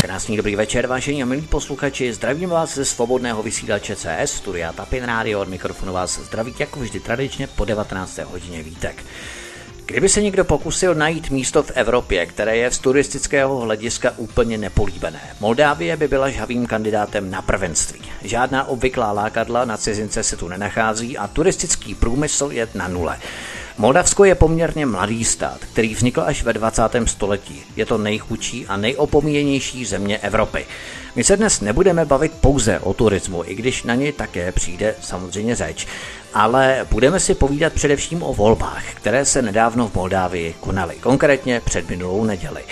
Krásný dobrý večer, vážení a milí posluchači. Zdravím vás ze svobodného vysílače CS, studia Tapin Radio. Od mikrofonu vás zdraví jako vždy tradičně po 19. hodině vítek. Kdyby se někdo pokusil najít místo v Evropě, které je z turistického hlediska úplně nepolíbené, Moldávie by byla žhavým kandidátem na prvenství. Žádná obvyklá lákadla na cizince se tu nenachází a turistický průmysl je na nule. Moldavsko je poměrně mladý stát, který vznikl až ve 20. století. Je to nejchudší a nejopomíjenější země Evropy. My se dnes nebudeme bavit pouze o turismu, i když na něj také přijde samozřejmě řeč, ale budeme si povídat především o volbách, které se nedávno v Moldávii konaly, konkrétně před minulou neděli.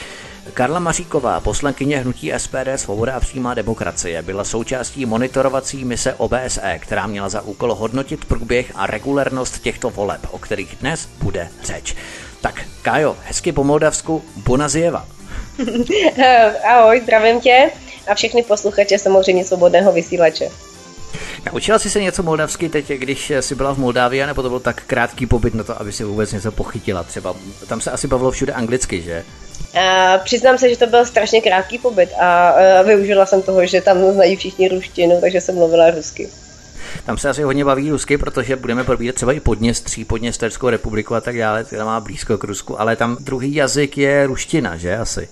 Karla Maříková, poslankyně hnutí SPD Svoboda a přímá demokracie, byla součástí monitorovací mise OBSE, která měla za úkol hodnotit průběh a regulérnost těchto voleb, o kterých dnes bude řeč. Tak, Kájo, hezky po Moldavsku, Bonazieva. Ahoj, zdravím tě a všechny posluchače samozřejmě svobodného vysílače. Naučila jsi se něco moldavsky teď, když jsi byla v Moldávii, nebo to byl tak krátký pobyt na to, aby si vůbec něco pochytila třeba? Tam se asi bavilo všude anglicky, že? Uh, přiznám se, že to byl strašně krátký pobyt a uh, využila jsem toho, že tam znají všichni ruštinu, takže jsem mluvila rusky. Tam se asi hodně baví rusky, protože budeme probírat třeba i Podněstří, Podněsterskou republiku a tak dále, která má blízko k Rusku, ale tam druhý jazyk je ruština, že asi?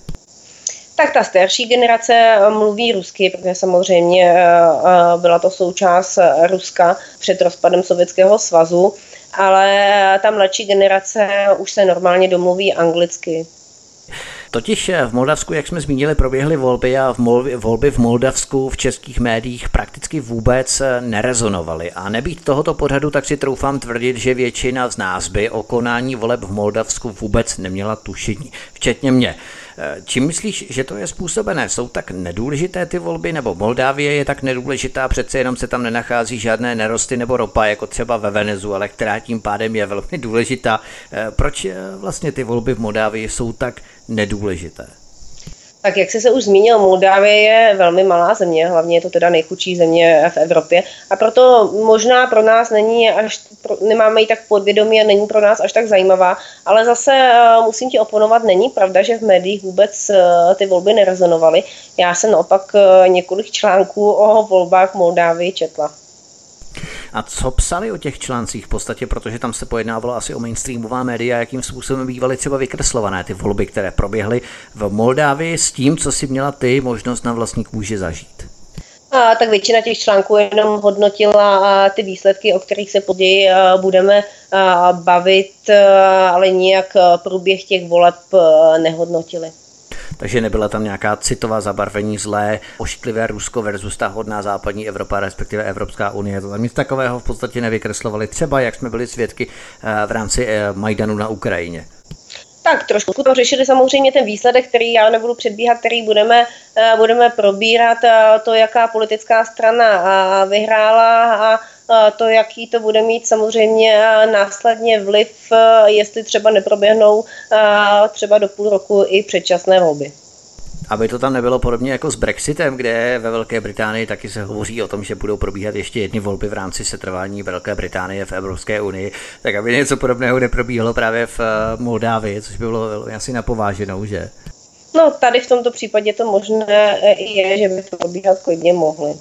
Tak ta starší generace mluví rusky, protože samozřejmě byla to součást Ruska před rozpadem Sovětského svazu, ale ta mladší generace už se normálně domluví anglicky. Totiž v Moldavsku, jak jsme zmínili, proběhly volby a v Mol- volby v Moldavsku v českých médiích prakticky vůbec nerezonovaly. A nebýt tohoto pořadu, tak si troufám tvrdit, že většina z nás by o konání voleb v Moldavsku vůbec neměla tušení, včetně mě. Eh, čím myslíš, že to je způsobené? Jsou tak nedůležité ty volby, nebo Moldávie je tak nedůležitá, přece jenom se tam nenachází žádné nerosty nebo ropa, jako třeba ve Venezuele, která tím pádem je velmi důležitá. Eh, proč eh, vlastně ty volby v Moldávii jsou tak nedůležité? Tak jak jsi se už zmínil, Moldávie je velmi malá země, hlavně je to teda nejchudší země v Evropě a proto možná pro nás není až, nemáme ji tak podvědomí a není pro nás až tak zajímavá, ale zase eh, musím ti oponovat, není pravda, že v médiích vůbec eh, ty volby nerezonovaly. Já jsem naopak eh, několik článků o volbách v Moldávii četla. A co psali o těch článcích v podstatě, protože tam se pojednávalo asi o mainstreamová média, jakým způsobem bývaly třeba vykreslované ty volby, které proběhly v Moldávii s tím, co si měla ty možnost na vlastní kůži zažít? A, tak většina těch článků jenom hodnotila ty výsledky, o kterých se později budeme bavit, ale nijak průběh těch voleb nehodnotili takže nebyla tam nějaká citová zabarvení zlé, ošklivé Rusko versus ta hodná západní Evropa, respektive Evropská unie. To tam nic takového v podstatě nevykreslovali, třeba jak jsme byli svědky eh, v rámci eh, Majdanu na Ukrajině. Tak trošku to řešili samozřejmě ten výsledek, který já nebudu předbíhat, který budeme, eh, budeme probírat, to, jaká politická strana vyhrála a to, jaký to bude mít samozřejmě následně vliv, jestli třeba neproběhnou třeba do půl roku i předčasné volby. Aby to tam nebylo podobně jako s Brexitem, kde ve Velké Británii taky se hovoří o tom, že budou probíhat ještě jedny volby v rámci setrvání Velké Británie v Evropské unii, tak aby něco podobného neprobíhalo právě v eh, Moldávii, což by bylo asi napováženou, že? No, tady v tomto případě to možné je, že by to probíhat klidně mohly.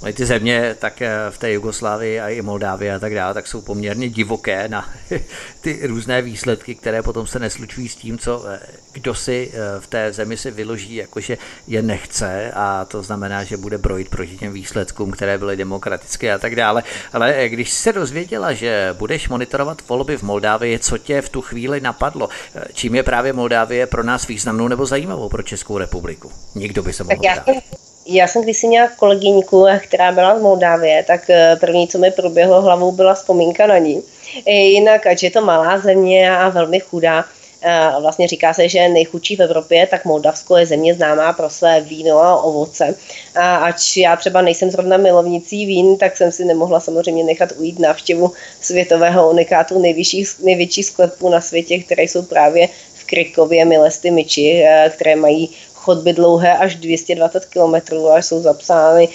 Ony ty země, tak eh, v té Jugoslávii a i Moldávii a tak dále, tak jsou poměrně divoké na ty různé výsledky, které potom se neslučují s tím, co eh, kdo si eh, v té zemi si vyloží, jakože je nechce a to znamená, že bude brojit proti těm výsledkům, které byly demokratické a tak dále. Ale když se dozvěděla, že budeš monitorovat volby v Moldávii, co tě v tu chvíli napadlo? Čím je právě Moldávie pro nás významnou nebo zajímavou pro Českou republiku? Nikdo by se mohl tak já, já jsem kdysi měla kolegyňku, která byla v Moldávě, tak eh, první, co mi proběhlo hlavou, byla vzpomínka na ní. Jinak, ať je to malá země a velmi chudá, eh, vlastně říká se, že nejchudší v Evropě, tak Moldavsko je země známá pro své víno a ovoce. A ač já třeba nejsem zrovna milovnicí vín, tak jsem si nemohla samozřejmě nechat ujít návštěvu světového unikátu nejvyšších, největších sklepů na světě, které jsou právě v Krikově Milesty Myči, eh, které mají chodby dlouhé až 220 km a jsou zapsány,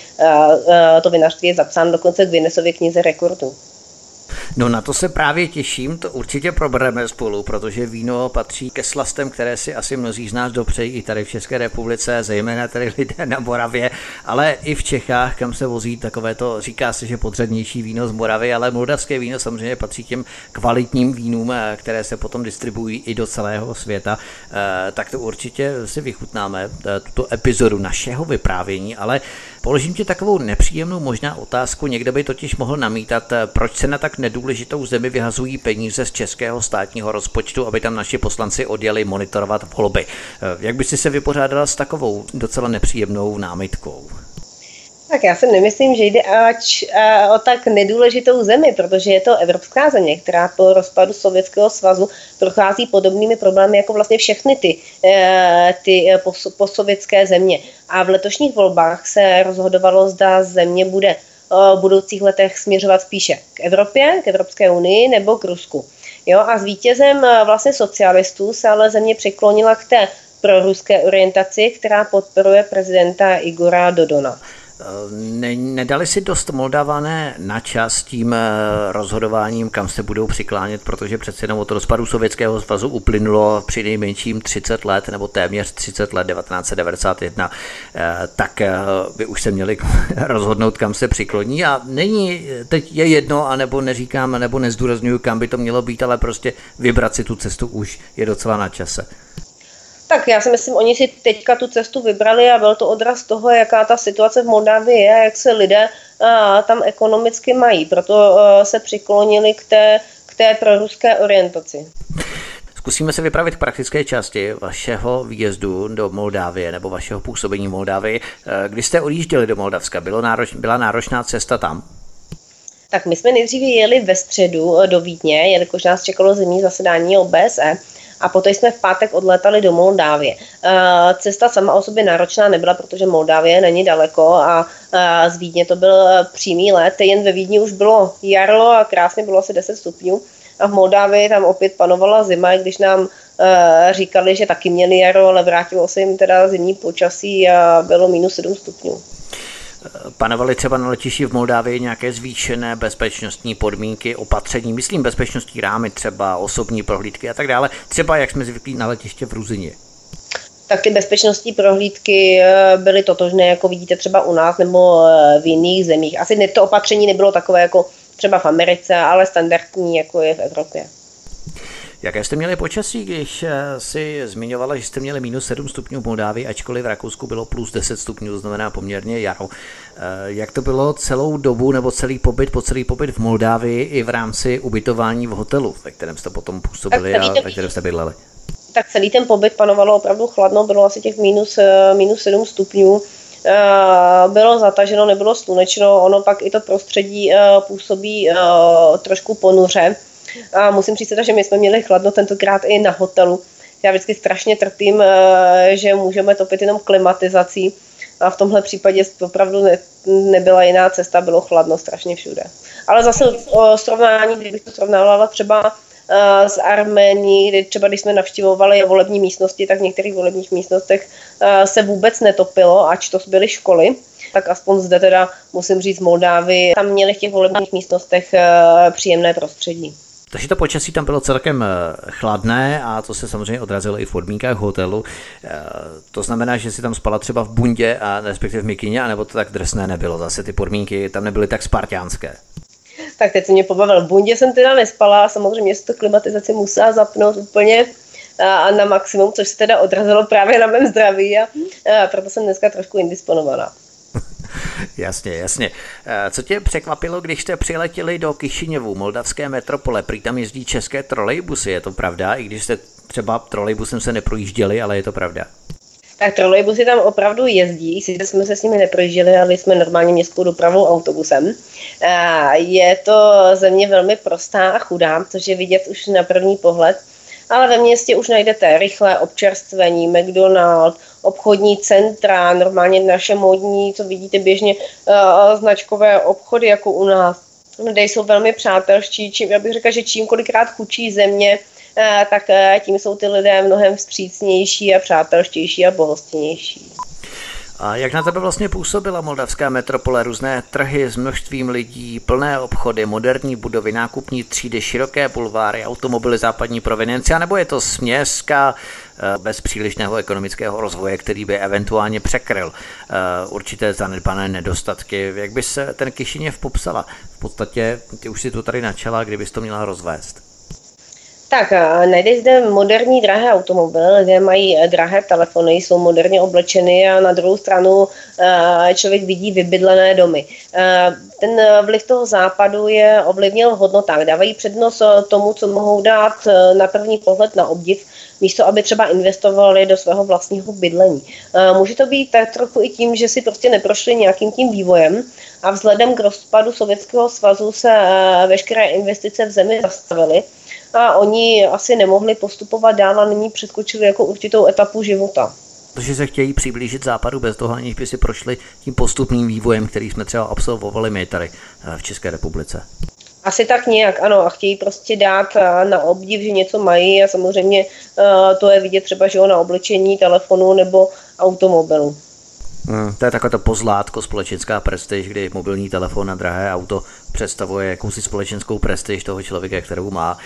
to vinařství je zapsáno dokonce k Guinnessově knize rekordů. No na to se právě těším, to určitě probereme spolu, protože víno patří ke slastem, které si asi mnozí z nás dopřejí i tady v České republice, zejména tady lidé na Moravě, ale i v Čechách, kam se vozí takové to, říká se, že podřadnější víno z Moravy, ale moldavské víno samozřejmě patří těm kvalitním vínům, eh, které se potom distribuují i do celého světa, eh, tak to určitě si vychutnáme eh, tuto epizodu našeho vyprávění, ale položím ti takovou nepříjemnou možná otázku, někdo by totiž mohl namítat, proč se na tak nedůležitou zemi vyhazují peníze z českého státního rozpočtu, aby tam naši poslanci odjeli monitorovat volby. Jak by si se vypořádala s takovou docela nepříjemnou námitkou? Tak já si nemyslím, že jde ač, a, o tak nedůležitou zemi, protože je to evropská země, která po rozpadu Sovětského svazu prochází podobnými problémy jako vlastně všechny ty, e, ty e, posovětské země. A v letošních volbách se rozhodovalo, zda země bude v budoucích letech směřovat spíše k Evropě, k Evropské unii nebo k Rusku. Jo, a s vítězem vlastně socialistů se ale země přiklonila k té proruské orientaci, která podporuje prezidenta Igora Dodona. Ne, nedali si dost Moldavané na čas tím eh, rozhodováním, kam se budou přiklánět, protože přece jenom od rozpadu Sovětského svazu uplynulo při nejmenším 30 let, nebo téměř 30 let, 1991, eh, tak eh, by už se měli rozhodnout, kam se přikloní a není, teď je jedno, anebo neříkám, nebo nezdůraznuju, kam by to mělo být, ale prostě vybrat si tu cestu už je docela na čase. Tak já si myslím, oni si teďka tu cestu vybrali a byl to odraz toho, jaká ta situace v Moldávii je, jak se lidé a, tam ekonomicky mají. Proto a, se přiklonili k té, k té proruské orientaci. Zkusíme se vypravit k praktické části vašeho výjezdu do Moldávie nebo vašeho působení v Moldávii. E, když jste odjížděli do Moldavska, bylo nároč, byla náročná cesta tam? Tak my jsme nejdříve jeli ve středu do Vídně, jelikož nás čekalo zimní zasedání OBSE a poté jsme v pátek odlétali do Moldávie. Eh, cesta sama o sobě náročná nebyla, protože Moldávie není daleko a z Vídně to byl eh, přímý let, jen ve Vídni už bylo jaro a krásně bylo asi 10 stupňů a v Moldávii tam opět panovala zima, když nám říkali, že taky měli jaro, ale vrátilo se jim teda zimní počasí a bylo minus 7 stupňů. Panovaly třeba na letišti v Moldávii nějaké zvýšené bezpečnostní podmínky, opatření, myslím bezpečnostní rámy, třeba osobní prohlídky a tak dále, třeba jak jsme zvyklí na letiště v Ruzině tak ty bezpečnostní prohlídky eh, byly totožné, jako vidíte třeba u nás nebo eh, v jiných zemích. Asi to opatření nebylo takové jako třeba v Americe, ale standardní, jako je v Evropě. Jaké jste měli počasí, když eh, si zmiňovala, že jste měli minus 7 stupňů v Moldávii, ačkoliv v Rakousku bylo plus 10 stupňů, to znamená poměrně jaro. Eh, jak to bylo celou dobu nebo celý pobyt, po celý pobyt v Moldávii i v rámci ubytování v hotelu, ve kterém jste potom působili a ve kterém jste bydleli? Tak celý ten pobyt panovalo opravdu chladno, bylo asi těch minus, eh, minus 7 stupňů bylo zataženo, nebylo slunečno, ono pak i to prostředí působí trošku ponuře. A musím říct, že my jsme měli chladno tentokrát i na hotelu. Já vždycky strašně trpím, eh, že můžeme topit jenom klimatizací. A v tomhle případě opravdu ne, nebyla jiná cesta, bylo chladno strašně všude. Ale zase o srovnání, kdybych to srovnávala třeba s eh, Arménií, kdy třeba když jsme navštěvovali volební místnosti, tak v některých volebních místnostech eh, se vůbec netopilo, ač to byly školy tak aspoň zde teda musím říct Moldávy, tam měli v těch volebních místnostech příjemné prostředí. Takže to počasí tam bylo celkem eh, chladné a to se samozřejmě odrazilo i v podmínkách hotelu. Eh, to znamená, že si tam spala třeba v bundě a respektive v mikině, anebo to tak drsné nebylo. Zase ty podmínky tam nebyly tak spartiánské. Tak teď se mě pobavil. V bundě jsem teda nespala, samozřejmě se to klimatizaci musela zapnout úplně a na maximum, což se teda odrazilo právě na mém zdraví a, a proto jsem dneska trošku indisponovaná. jasně, jasně. Eh, co tě překvapilo, když jste přiletěli do Kišiněvu, moldavské metropole? Prý tam jezdí české trolejbusy, je to pravda? I když jste třeba trolejbusem se neprojížděli, ale je to pravda. Tak trolejbusy tam opravdu jezdí, sice jsme se s nimi neprojížděli, ale jsme normálně městskou dopravou autobusem. Je to země velmi prostá a chudá, což je vidět už na první pohled ale ve městě už najdete rychlé občerstvení, McDonald, obchodní centra, normálně naše modní, co vidíte běžně, uh, značkové obchody jako u nás. Lidé jsou velmi přátelští, čím, já bych řekla, že čím kolikrát chudší země, uh, tak uh, tím jsou ty lidé mnohem vstřícnější a přátelštější a bohostinnější. A jak na tebe vlastně působila moldavská metropole? Různé trhy s množstvím lidí, plné obchody, moderní budovy, nákupní třídy, široké bulváry, automobily západní provinencia, nebo je to směska eh, bez přílišného ekonomického rozvoje, který by eventuálně překryl eh, určité zanedbané nedostatky? Jak by se ten Kišiněv popsala? V podstatě, ty už si to tady načala, kdybys to měla rozvést. Tak, najdeš zde moderní drahé automobily, kde mají eh, drahé telefony, jsou moderně oblečeny a na druhou stranu eh, člověk vidí vybydlené domy. Eh, ten vliv toho západu je ovlivnil v hodnotách. Dávají přednost tomu, co mohou dát na první pohled na obdiv, místo aby třeba investovali do svého vlastního bydlení. Může to být tak trochu i tím, že si prostě neprošli nějakým tím vývojem a vzhledem k rozpadu Sovětského svazu se veškeré investice v zemi zastavily a oni asi nemohli postupovat dál a nyní přeskočili jako určitou etapu života. Protože se chtějí přiblížit západu bez toho, aniž by si prošli tím postupným vývojem, který jsme třeba absolvovali my tady eh, v České republice. Asi tak nějak, ano, a chtějí prostě dát eh, na obdiv, že něco mají a samozřejmě eh, to je vidět třeba, že na oblečení telefonu nebo automobilu. Hmm, to je takové to pozlátko, společenská prestiž, kdy mobilní telefon a drahé auto představuje jakousi společenskou prestiž toho člověka, kterou má.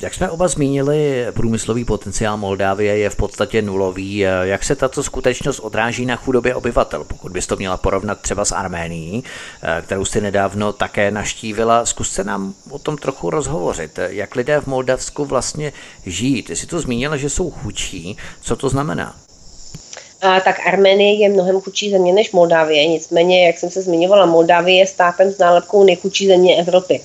Jak jsme oba zmínili, průmyslový potenciál Moldávie je v podstatě nulový. Jak se tato skutečnost odráží na chudobě obyvatel? Pokud bys to měla porovnat třeba s Arménií, kterou jsi nedávno také naštívila, zkuste nám o tom trochu rozhovořit. Jak lidé v Moldavsku vlastně žijí? Ty jsi to zmínila, že jsou chudší. Co to znamená? A, tak Arménie je mnohem chudší země než Moldávie. Nicméně, jak jsem se zmiňovala, Moldávie je státem s nálepkou nejchudší země Evropy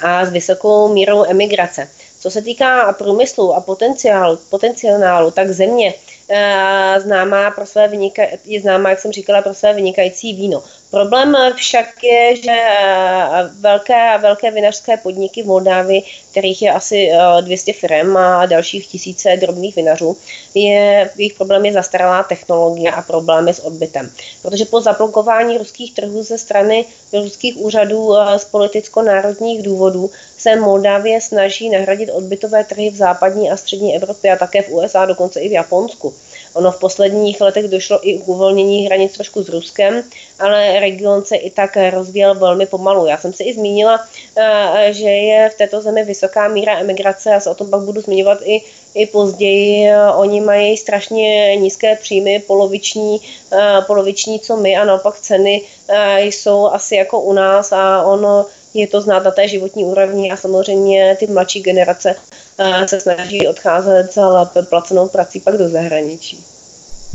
a s vysokou mírou emigrace. Co se týká průmyslu a potenciálu, potenciálu tak země Eh, známá pro své vynika, je známá, jak jsem říkala, pro své vynikající víno. Problém však je, že eh, velké, velké vinařské podniky v Moldávii, kterých je asi 200 eh, firm a dalších tisíce drobných vinařů, je, jejich problém je zastaralá technologie a problémy s odbytem. Protože po zablokování ruských trhů ze strany ruských úřadů z politicko-národních důvodů se Moldávie snaží nahradit odbytové trhy v západní a střední Evropě a také v USA, dokonce i v Japonsku. Ono v posledních letech došlo i k uvolnění hranic trošku s Ruskem, ale region se i tak rozvíjel velmi pomalu. Já jsem si i zmínila, eh, že je v této zemi vysoká míra emigrace, já se o tom pak budu zmiňovat i, i později. Oni mají strašně nízké příjmy, poloviční, eh, poloviční co my a naopak ceny eh, jsou asi jako u nás a ono je to znát na té životní úrovni a samozřejmě ty mladší generace eh, se snaží odcházet za lépe placenou prací pak do zahraničí.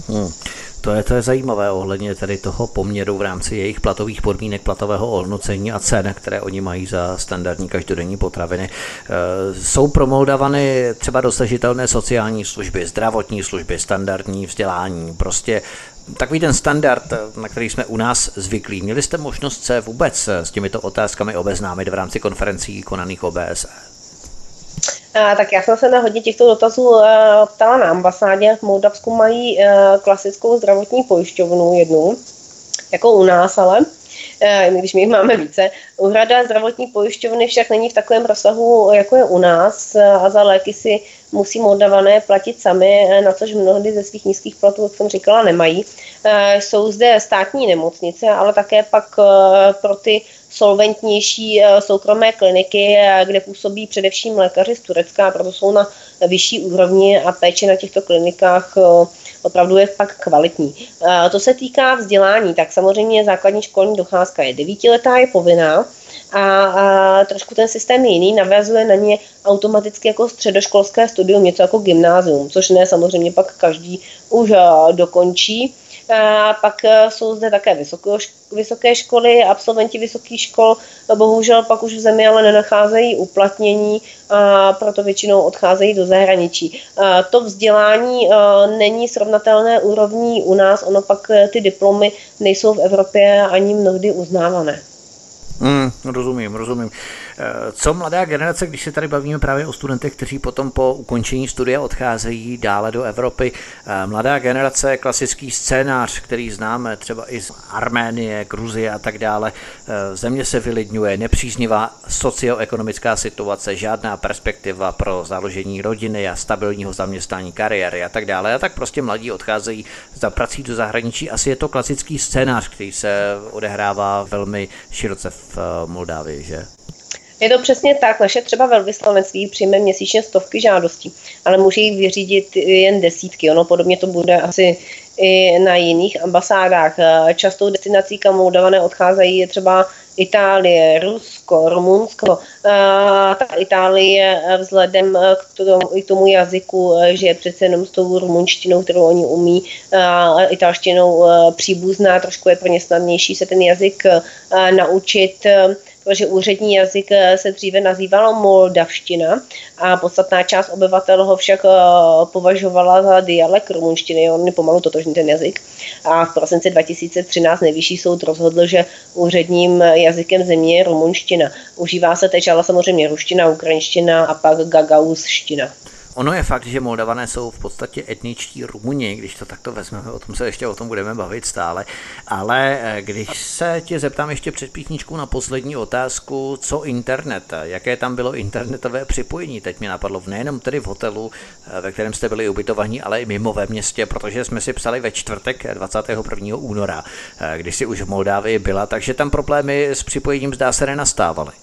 Hmm. To je, to je zajímavé ohledně tedy toho poměru v rámci jejich platových podmínek, platového ohodnocení a cen, které oni mají za standardní každodenní potraviny. E, jsou pro Moldavany třeba dosažitelné sociální služby, zdravotní služby, standardní vzdělání, prostě takový ten standard, na který jsme u nás zvyklí. Měli jste možnost se vůbec s těmito otázkami obeznámit v rámci konferencí konaných OBSE? A, tak já jsem se na hodně těchto dotazů uh, ptala na ambasádě. V Moldavsku mají uh, klasickou zdravotní pojišťovnu jednu, jako u nás ale, když my jich máme více. Úhrada zdravotní pojišťovny však není v takovém rozsahu, jako je u nás a za léky si musí Moldavané platit sami, na což mnohdy ze svých nízkých platů, jak jsem říkala, nemají. Jsou zde státní nemocnice, ale také pak pro ty solventnější eh, soukromé kliniky, eh, kde působí především lékaři z Turecka, proto jsou na vyšší úrovni a péče na těchto klinikách eh, opravdu je pak kvalitní. To se týká vzdělání, tak samozřejmě základní školní docházka je devítiletá, je povinná, a, trošku ten systém je jiný, navazuje na ně automaticky jako středoškolské studium, něco jako gymnázium, což ne samozřejmě pak každý už dokončí. A pak e, jsou zde také vysoké školy, absolventi vysokých škol bohužel pak už v zemi ale nenacházejí uplatnění a proto většinou odcházejí do zahraničí. To vzdělání e, není srovnatelné úrovní u nás, ono pak e, ty diplomy nejsou v Evropě ani mnohdy uznávané. Mm, rozumím, rozumím. Eh, co mladá generace, když se tady bavíme právě o studentech, kteří potom po ukončení studia odcházejí dále do Evropy, eh, mladá generace, klasický scénář, který známe třeba i z Arménie, Gruzie a tak dále, eh, země se vylidňuje, nepříznivá socioekonomická situace, žádná perspektiva pro založení rodiny a stabilního zaměstnání kariéry a tak dále. A tak prostě mladí odcházejí za prací do zahraničí. Asi je to klasický scénář, který se odehrává velmi široce v Moldávii, že? Je to přesně tak. Naše třeba velvyslanectví přijme měsíčně stovky žádostí, ale může jich vyřídit jen desítky. Ono podobně to bude asi i na jiných ambasádách. Častou destinací, kam Moldavané odcházejí, je třeba Itálie, Rusko, Rumunsko. Ta Itálie vzhledem k tomu, k tomu jazyku, že je přece jenom s tou rumunštinou, kterou oni umí, italštinou příbuzná, trošku je pro ně snadnější se ten jazyk naučit protože úřední jazyk eh, se dříve nazývalo moldavština a podstatná část obyvatel ho však eh, považovala za dialekt rumunštiny, on je pomalu totožný ten jazyk. A v prosinci 2013 nejvyšší soud rozhodl, že úředním jazykem země je rumunština. Užívá se teď ale samozřejmě ruština, ukrajinština a pak gagauzština. Ono je fakt, že Moldavané jsou v podstatě etničtí Rumuni, když to takto vezmeme, o tom se ještě o tom budeme bavit stále. Ale eh, když se tě zeptám ještě před písničkou na poslední otázku, co internet, jaké tam bylo internetové připojení, teď mi napadlo nejenom tedy v hotelu, eh, ve kterém jste byli ubytovaní, ale i mimo ve městě, protože jsme si psali ve čtvrtek 21. února, eh, když si už v Moldávii byla, takže tam problémy s připojením zdá se nenastávaly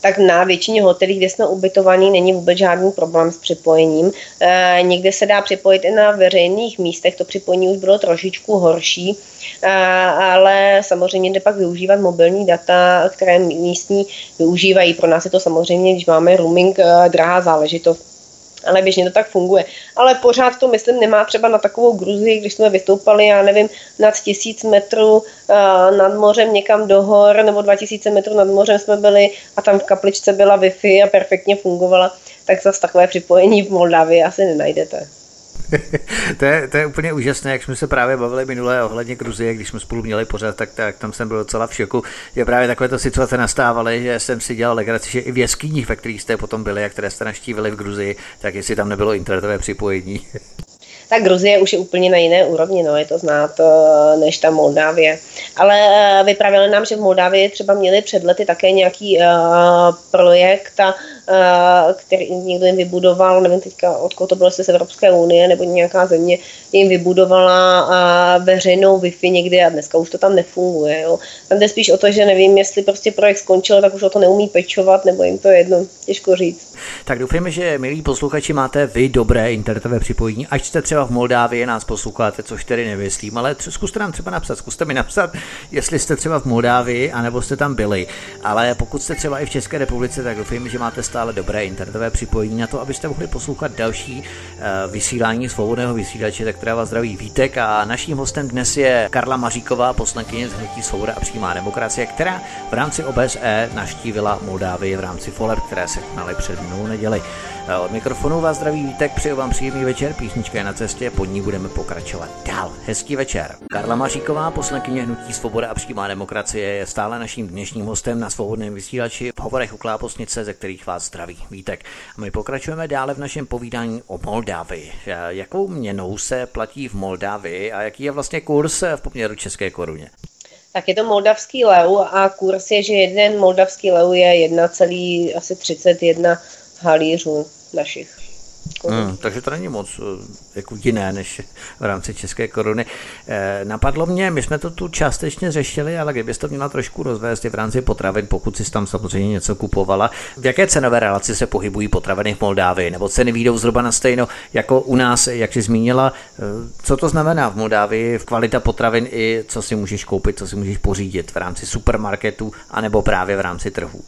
tak na většině hotelů, kde jsme ubytovaní, není vůbec žádný problém s připojením. E, někde se dá připojit i na veřejných místech, to připojení už bylo trošičku horší, e, ale samozřejmě jde pak využívat mobilní data, které místní využívají. Pro nás je to samozřejmě, když máme roaming, e, drahá záležitost ale běžně to tak funguje. Ale pořád to, myslím, nemá třeba na takovou Gruzii, když jsme vystoupali, já nevím, nad tisíc metrů uh, nad mořem někam do hor, nebo 2000 metrů nad mořem jsme byli a tam v kapličce byla Wi-Fi a perfektně fungovala, tak zase takové připojení v Moldavii asi nenajdete. To, je, to je úplně úžasné, jak jsme se právě bavili minulé ohledně Gruzie, když jsme spolu měli pořád, tak, tak tam jsem byl docela v šoku, že právě takovéto situace nastávaly, že jsem si dělal legraci, že i v jeskyních, ve kterých jste potom byli a které jste naštívili v Gruzii, tak jestli tam nebylo internetové připojení. Tak Gruzie už je úplně na jiné úrovni, no, je to znát eh, než ta Moldávie. Ale eh, vypravili nám, že v Moldávii třeba měli před lety také nějaký uh, projekt, a, uh, který někdo jim vybudoval, nevím teďka, odkud to bylo, jestli z Evropské unie nebo nějaká země, jim vybudovala uh, veřejnou Wi-Fi někde a dneska už to tam nefunguje. Jo. Tam jde spíš o to, že nevím, jestli prostě projekt skončil, tak už o to neumí pečovat, nebo jim to jedno, těžko říct. Tak doufujeme, že milí posluchači máte vy dobré internetové připojení, ať jste třeba v Moldávii nás posloucháte, což tedy nemyslím, ale zkuste nám třeba napsat, zkuste mi napsat, jestli jste třeba v Moldávii, anebo jste tam byli. Ale pokud jste třeba i v České republice, tak doufám, že máte stále dobré internetové připojení na to, abyste mohli poslouchat další uh, vysílání svobodného vysílače, tak která vás zdraví Vítek a naším hostem dnes je Karla Maříková, poslankyně z Hnutí Svoboda a přímá demokracie, která v rámci OBSE naštívila Moldávii v rámci Foler, které se konaly před minulou neděli. Od mikrofonu vás zdraví Vítek, přeju vám příjemný večer, písnička je na cestě, pod ní budeme pokračovat dál. Hezký večer. Karla Maříková, poslankyně Hnutí Svoboda a přímá demokracie, je stále naším dnešním hostem na svobodném vysílači v hovorech u Kláposnice, ze kterých vás zdraví Vítek. A my pokračujeme dále v našem povídání o Moldávii. Jakou měnou se platí v Moldávii a jaký je vlastně kurz v poměru české koruně? tak je to moldavský leu a kurz je, že jeden moldavský leu je 1,31 halířů našich. Hmm, takže to není moc eh, jako jiné než v rámci České koruny. Eh, napadlo mě, my jsme to tu částečně řešili, ale kdybyste to měla trošku rozvést v rámci potravin, pokud si tam samozřejmě něco kupovala. V jaké cenové relaci se pohybují potraviny v Moldávii? Nebo ceny výjdou zhruba na stejno jako u nás, jak jsi zmínila? Eh, co to znamená v Moldávii v kvalita potravin i co si můžeš koupit, co si můžeš pořídit v rámci supermarketu anebo právě v rámci trhů?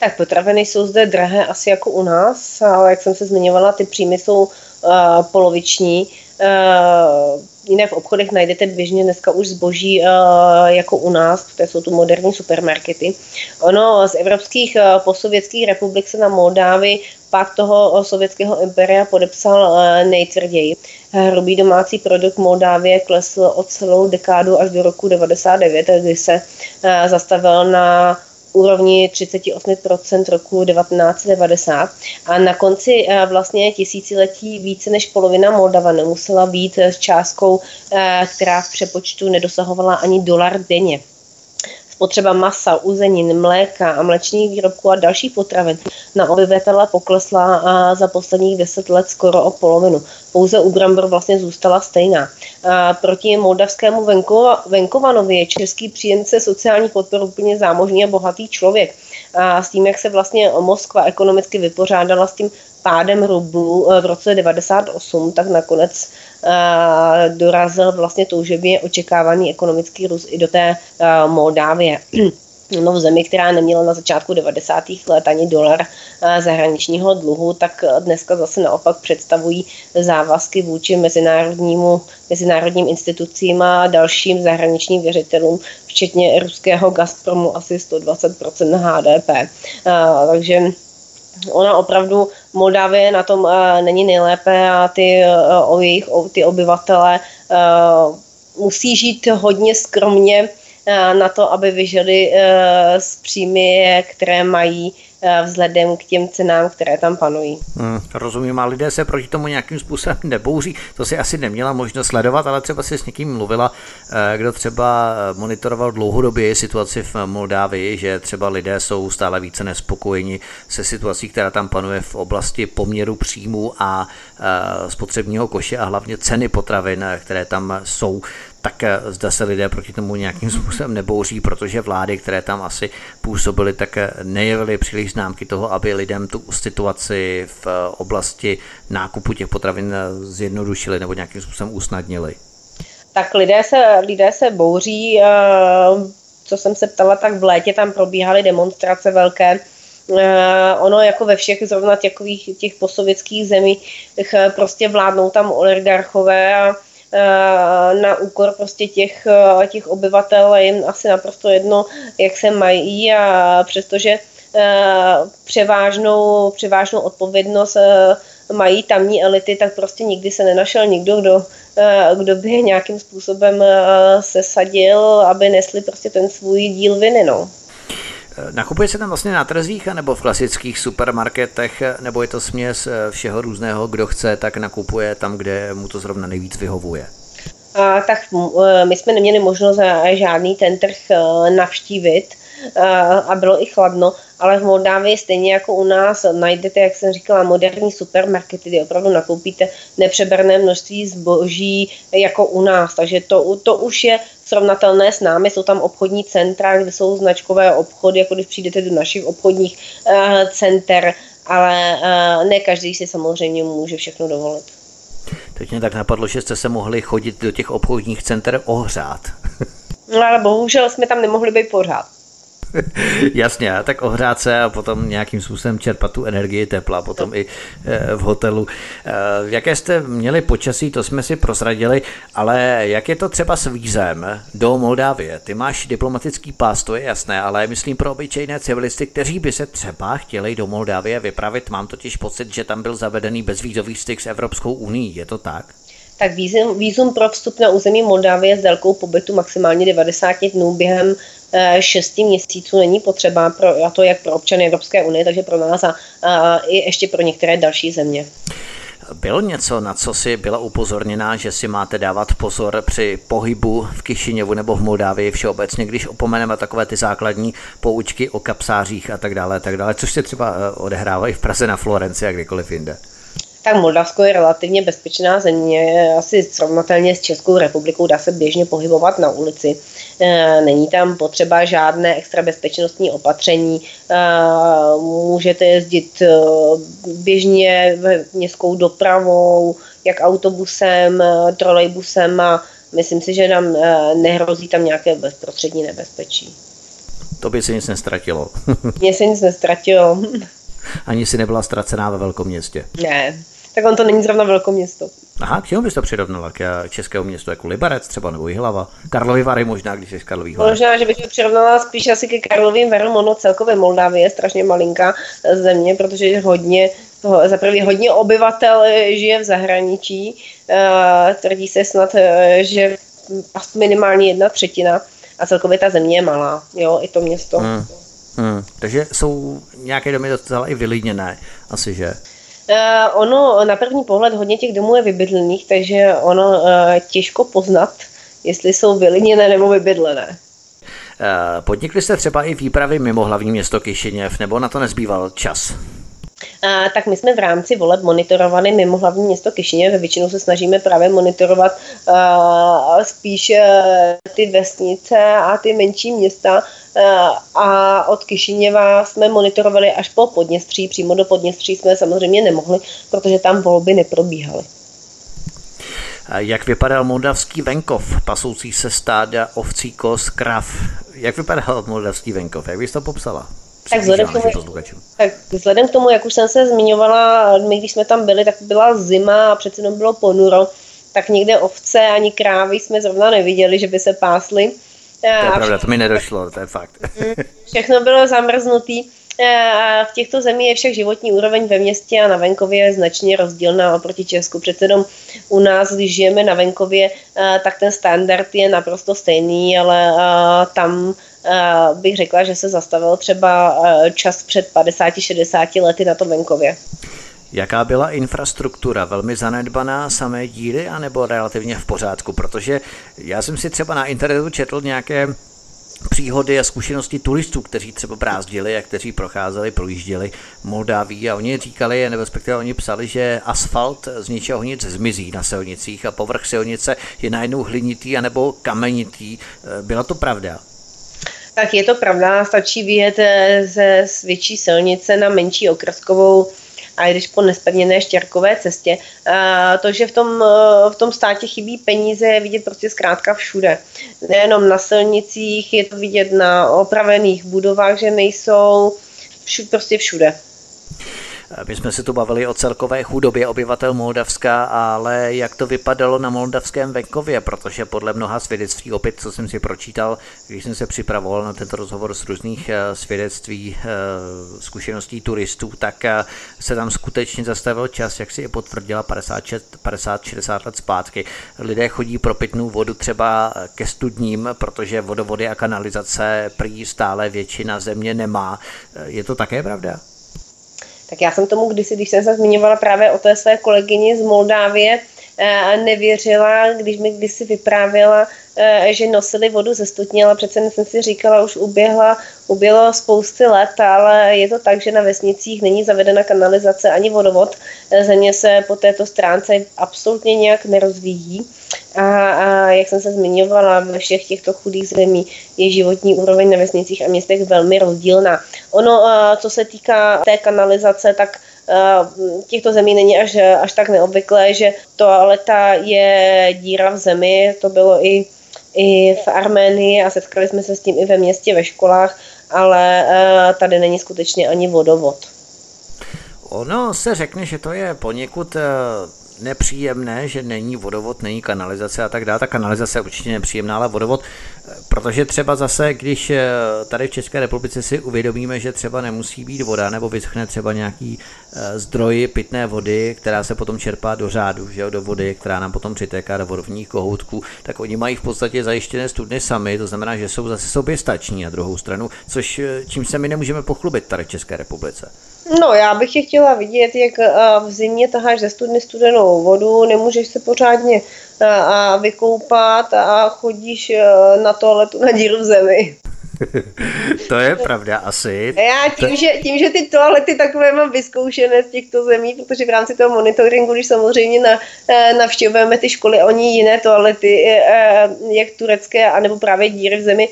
Tak potraviny jsou zde drahé asi jako u nás, ale jak jsem se zmiňovala, ty příjmy jsou uh, poloviční. Uh, jiné v obchodech najdete běžně dneska už zboží uh, jako u nás, protože jsou tu moderní supermarkety. Ono z evropských uh, posovětských republik se na Moldávii pak toho sovětského imperia podepsal uh, nejtvrději. Hrubý domácí produkt Moldávie klesl o celou dekádu až do roku 99, kdy se zastavil na úrovni 38% roku 1990 a na konci eh, vlastně tisíciletí více než polovina Moldava nemusela být s částkou, eh, která v přepočtu nedosahovala ani dolar denně spotřeba masa, uzenin, mléka a mlečných výrobků a dalších potravin na obyvatele poklesla za posledních deset let skoro o polovinu. Pouze u brambor vlastně zůstala stejná. A proti moldavskému venkova, venkovanovi je český příjemce sociální podporu úplně zámožný a bohatý člověk. A s tím, jak se vlastně Moskva ekonomicky vypořádala s tím pádem rublu eh, v roce 98, tak nakonec dorazil vlastně toužebně očekávaný ekonomický růst i do té uh, Moldávie. no v zemi, která neměla na začátku 90. let ani dolar zahraničního dluhu, tak dneska zase naopak představují závazky vůči mezinárodnímu, mezinárodním institucím a dalším zahraničním věřitelům, včetně ruského Gazpromu asi 120% HDP. Takže ona opravdu Moldávie na tom uh, není nejlépe a ty, uh, o jejich, o, ty obyvatele uh, musí žít hodně skromně na to, aby vyžili uh, z příjmy, které mají Eh, vzhledem k těm cenám, které tam panují. Hmm, rozumím, a lidé se proti tomu nějakým způsobem nebouří. To si asi neměla možnost sledovat, ale třeba si s někým mluvila, eh, kdo třeba monitoroval dlouhodobě situaci v Moldávii, že třeba lidé jsou stále více nespokojeni se situací, která tam panuje v oblasti poměru příjmu a eh, spotřebního koše a hlavně ceny potravin, které tam jsou tak eh, zda se lidé proti tomu nějakým způsobem nebouří, protože vlády, které tam asi působily, tak eh, nejevily příliš známky toho, aby lidem tu situaci v eh, oblasti nákupu těch potravin zjednodušili nebo nějakým způsobem usnadnili. Tak lidé se, lidé se bouří, co jsem se ptala, tak v létě tam probíhaly demonstrace velké, ono jako ve všech zrovna těch, těch posovětských zemích prostě vládnou tam oligarchové a na úkor prostě těch, eh, těch obyvatel je jim asi naprosto jedno, jak se mají a přestože eh, převážnou, převážnou odpovědnost mají tamní elity, tak prostě nikdy se nenašel nikdo, kdo, kdo by nějakým způsobem sesadil, aby nesli prostě ten svůj díl viny. No. Nakupuje se tam vlastně na trzích nebo v klasických supermarketech, nebo je to směs eh, všeho různého, kdo chce, tak nakupuje tam, kde mu to zrovna nejvíc vyhovuje? A, tak eh, my jsme neměli možnost eh, žádný ten trh navštívit a bylo i chladno, ale v Moldávii stejně jako u nás najdete, jak jsem říkala, moderní supermarkety, kde opravdu nakoupíte nepřeberné množství zboží jako u nás. Takže to, to už je srovnatelné s námi. Jsou tam obchodní centra, kde jsou značkové obchody, jako když přijdete do našich obchodních uh, center, ale uh, ne každý si samozřejmě může všechno dovolit. Teď mě tak napadlo, že jste se mohli chodit do těch obchodních center ohřát. no ale bohužel jsme tam nemohli být pořád. Jasně, tak ohrát se a potom nějakým způsobem čerpat tu energii tepla, potom i eh, v hotelu. Eh, jaké jste měli počasí, to jsme si prozradili, ale jak je to třeba s vízem do Moldávie? Ty máš diplomatický pás, to je jasné, ale myslím pro obyčejné civilisty, kteří by se třeba chtěli do Moldávie vypravit, mám totiž pocit, že tam byl zavedený bezvízový styk s Evropskou unii, je to tak? tak vízum, vízum pro vstup na území Moldávie s délkou pobytu maximálně 90 dnů během 6 eh, měsíců není potřeba, pro, a to jak pro občany Evropské unie, takže pro nás a, a i ještě pro některé další země. Bylo něco, na co si byla upozorněná, že si máte dávat pozor při pohybu v Kišiněvu nebo v Moldávii všeobecně, když opomeneme takové ty základní poučky o kapsářích a tak dále, tak dále, což se třeba eh, odehrávají v Praze na Florenci a kdykoliv jinde tak Moldavsko je relativně bezpečná země, asi srovnatelně s Českou republikou dá se běžně pohybovat na ulici. E, není tam potřeba žádné extra bezpečnostní opatření, e, můžete jezdit e, běžně městskou dopravou, jak autobusem, trolejbusem a myslím si, že nám nehrozí tam nějaké bezprostřední nebezpečí. To by se nic nestratilo. Mně se nic nestratilo. Ani si nebyla ztracená ve velkom městě. Ne, tak on to není zrovna velké město. Aha, k čemu bys to přirovnala? K českému městu jako Liberec třeba nebo Jihlava? Karlovy Vary možná, když jsi z Karlových Vary. Možná, že bych to přirovnala spíš asi ke Karlovým Varům, ono celkově Moldávie je strašně malinká země, protože hodně za prvý hodně obyvatel žije v zahraničí, eh, tvrdí se snad, eh, že minimálně jedna třetina a celkově ta země je malá, jo, i to město. Hmm. Hmm. Takže jsou nějaké domy docela i vylidněné, asi že? Uh, ono na první pohled hodně těch domů je vybydlených, takže ono uh, těžko poznat, jestli jsou vylidněné nebo vybydlené. Podnikli jste třeba i výpravy mimo hlavní město Kišiněv, nebo na to nezbýval čas? Tak my jsme v rámci voleb monitorovali mimo hlavní město Kišině. Ve většinou se snažíme právě monitorovat uh, spíš uh, ty vesnice a ty menší města. Uh, a od Kišiněva jsme monitorovali až po Podněstří. Přímo do Podněstří jsme samozřejmě nemohli, protože tam volby neprobíhaly. Jak vypadal moldavský venkov, pasoucí se stáda ovcí, kos, krav? Jak vypadal moldavský venkov? Jak bys to popsala? Tak vzhledem, k tomu, tak vzhledem k tomu, jak už jsem se zmiňovala, my když jsme tam byli, tak byla zima a přece jenom bylo ponuro, tak někde ovce ani krávy jsme zrovna neviděli, že by se pásly. To je a pravda, to mi nedošlo, to je fakt. Všechno bylo zamrznutý. V těchto zemích je však životní úroveň ve městě a na venkově značně rozdílná oproti Česku. Přece jenom u nás, když žijeme na venkově, tak ten standard je naprosto stejný, ale tam bych řekla, že se zastavil třeba čas před 50-60 lety na tom venkově. Jaká byla infrastruktura? Velmi zanedbaná, samé díly, anebo relativně v pořádku? Protože já jsem si třeba na internetu četl nějaké příhody a zkušenosti turistů, kteří třeba brázdili a kteří procházeli, projížděli Moldáví a oni říkali, nebo respektive oni psali, že asfalt z ničeho nic zmizí na silnicích a povrch silnice je najednou hlinitý anebo kamenitý. Byla to pravda? Tak je to pravda, stačí vyjet eh, ze větší silnice na menší okrskovou a když po nespevněné štěrkové cestě. To, že v tom, v tom státě chybí peníze, je vidět prostě zkrátka všude. Nejenom na silnicích, je to vidět na opravených budovách, že nejsou, všude, prostě všude. My jsme se tu bavili o celkové chudobě obyvatel Moldavska, ale jak to vypadalo na moldavském venkově, protože podle mnoha svědectví, opět co jsem si pročítal, když jsem se připravoval na tento rozhovor z různých eh, svědectví eh, zkušeností turistů, tak eh, se tam skutečně zastavil čas, jak si je potvrdila 50-60 let zpátky. Lidé chodí pro pitnou vodu třeba ke studním, protože vodovody a kanalizace prý stále většina země nemá. Je to také pravda? Tak já jsem tomu kdysi, když jsem se zmiňovala právě o té své kolegyni z Moldávie, eh, nevěřila, když mi kdysi vyprávěla, že nosili vodu ze studně, ale přece jsem si říkala, už uběhla, uběhlo spousty let, ale je to tak, že na vesnicích není zavedena kanalizace ani vodovod. Eh, země se po této stránce absolutně nějak nerozvíjí. A, a jak jsem se zmiňovala, ve všech těchto chudých zemí je životní úroveň na vesnicích a městech velmi rozdílná. Ono, co se týká té kanalizace, tak těchto zemí není až, až tak neobvyklé, že toaleta je díra v zemi, to bylo i, i v Arménii a setkali jsme se s tím i ve městě, ve školách, ale tady není skutečně ani vodovod. Ono se řekne, že to je poněkud nepříjemné, že není vodovod, není kanalizace a tak dále. Ta kanalizace je určitě nepříjemná, ale vodovod, protože třeba zase, když eh, tady v České republice si uvědomíme, že třeba nemusí být voda nebo vyschne třeba nějaký eh, zdroj pitné vody, která se potom čerpá do řádu, že jo, do vody, která nám potom přitéká do vodovních kohoutků, tak oni mají v podstatě zajištěné studny sami, to znamená, že jsou zase sobě stační na druhou stranu, což eh, čím se my nemůžeme pochlubit tady v České republice. No, já bych tě chtěla vidět, jak v zimě taháš ze studny studenou vodu, nemůžeš se pořádně vykoupat a chodíš na toaletu na díru v zemi. to je pravda asi. Já tím, že, tím, že ty toalety takové mám vyzkoušené z těchto zemí, protože v rámci toho monitoringu, když samozřejmě na, eh, navštěvujeme ty školy, oni jiné toalety, eh, eh, jak turecké, anebo právě díry v zemi,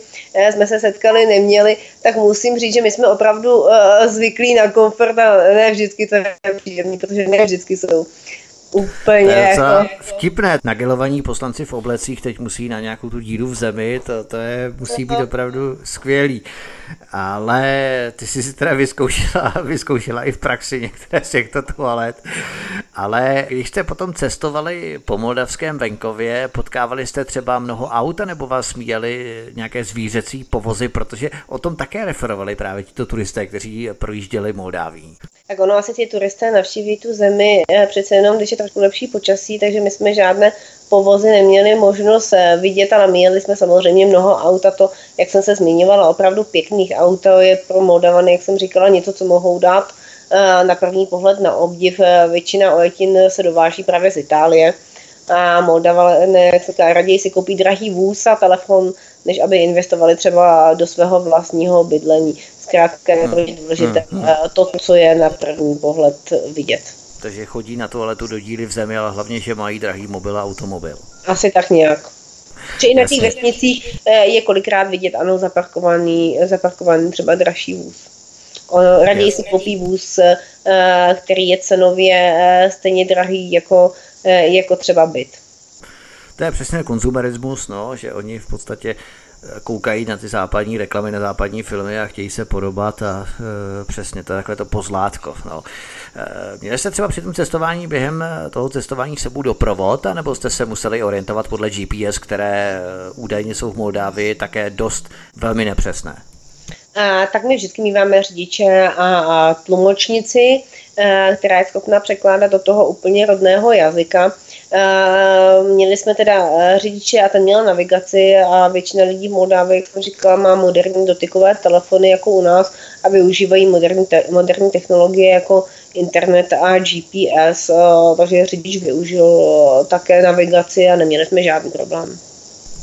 jsme se setkali, neměli, tak musím říct, že my jsme opravdu zvyklí na komfort a ne vždycky to je příjemný, protože ne vždycky jsou Úplně jako... Vtipné, nagelovaní poslanci v oblecích teď musí na nějakou tu díru v zemi, to, to je, musí být opravdu skvělý. Ale ty jsi si teda vyzkoušela, vyzkoušela i v praxi některé z těchto toalet. Ale když jste potom cestovali po moldavském venkově, potkávali jste třeba mnoho auta nebo vás měli nějaké zvířecí povozy, protože o tom také referovali právě tito turisté, kteří projížděli Moldáví. Tak ono asi ti turisté navštíví tu zemi eh, přece jenom, když je trošku lepší počasí, takže my jsme žádné povozy neměli možnost eh, vidět, ale měli jsme samozřejmě mnoho aut a to, jak jsem se zmiňovala, opravdu pěkných aut, je pro Moldavany, jak jsem říkala, něco, co mohou dát eh, na první pohled na obdiv. Většina ojetin se dováží právě z Itálie a Moldavané, raději si koupí drahý vůz a telefon, než aby investovali třeba do svého vlastního bydlení. Zkrátka je to důležité hmm, hmm. to, co je na první pohled vidět. Takže chodí na toaletu do díly v zemi, ale hlavně, že mají drahý mobil a automobil. Asi tak nějak. Či i na těch vesnicích eh, je kolikrát vidět, ano, zaparkovaný, zaparkovaný třeba dražší vůz. Raději si koupí vůz, eh, který je cenově stejně drahý jako, jako třeba byt. To je přesně konzumerismus, no, že oni v podstatě eh, koukají na ty západní reklamy, na západní filmy a chtějí se podobat a e, přesně to takhle to pozlátko. No. E, měli jste třeba při tom cestování během toho cestování sebou doprovod, nebo jste se museli orientovat podle GPS, které údajně jsou v Moldávii také dost velmi nepřesné? A, tak my vždycky míváme řidiče a, a tlumočnici, a, která je schopna překládat do toho úplně rodného jazyka. Eh, měli jsme teda eh, řidiče a ten měl navigaci a většina lidí v Moldávii, jak jsem říkala, má moderní dotykové telefony jako u nás a využívají moderní, te- moderní technologie jako internet a GPS, eh, takže řidič využil také navigaci a neměli jsme žádný problém.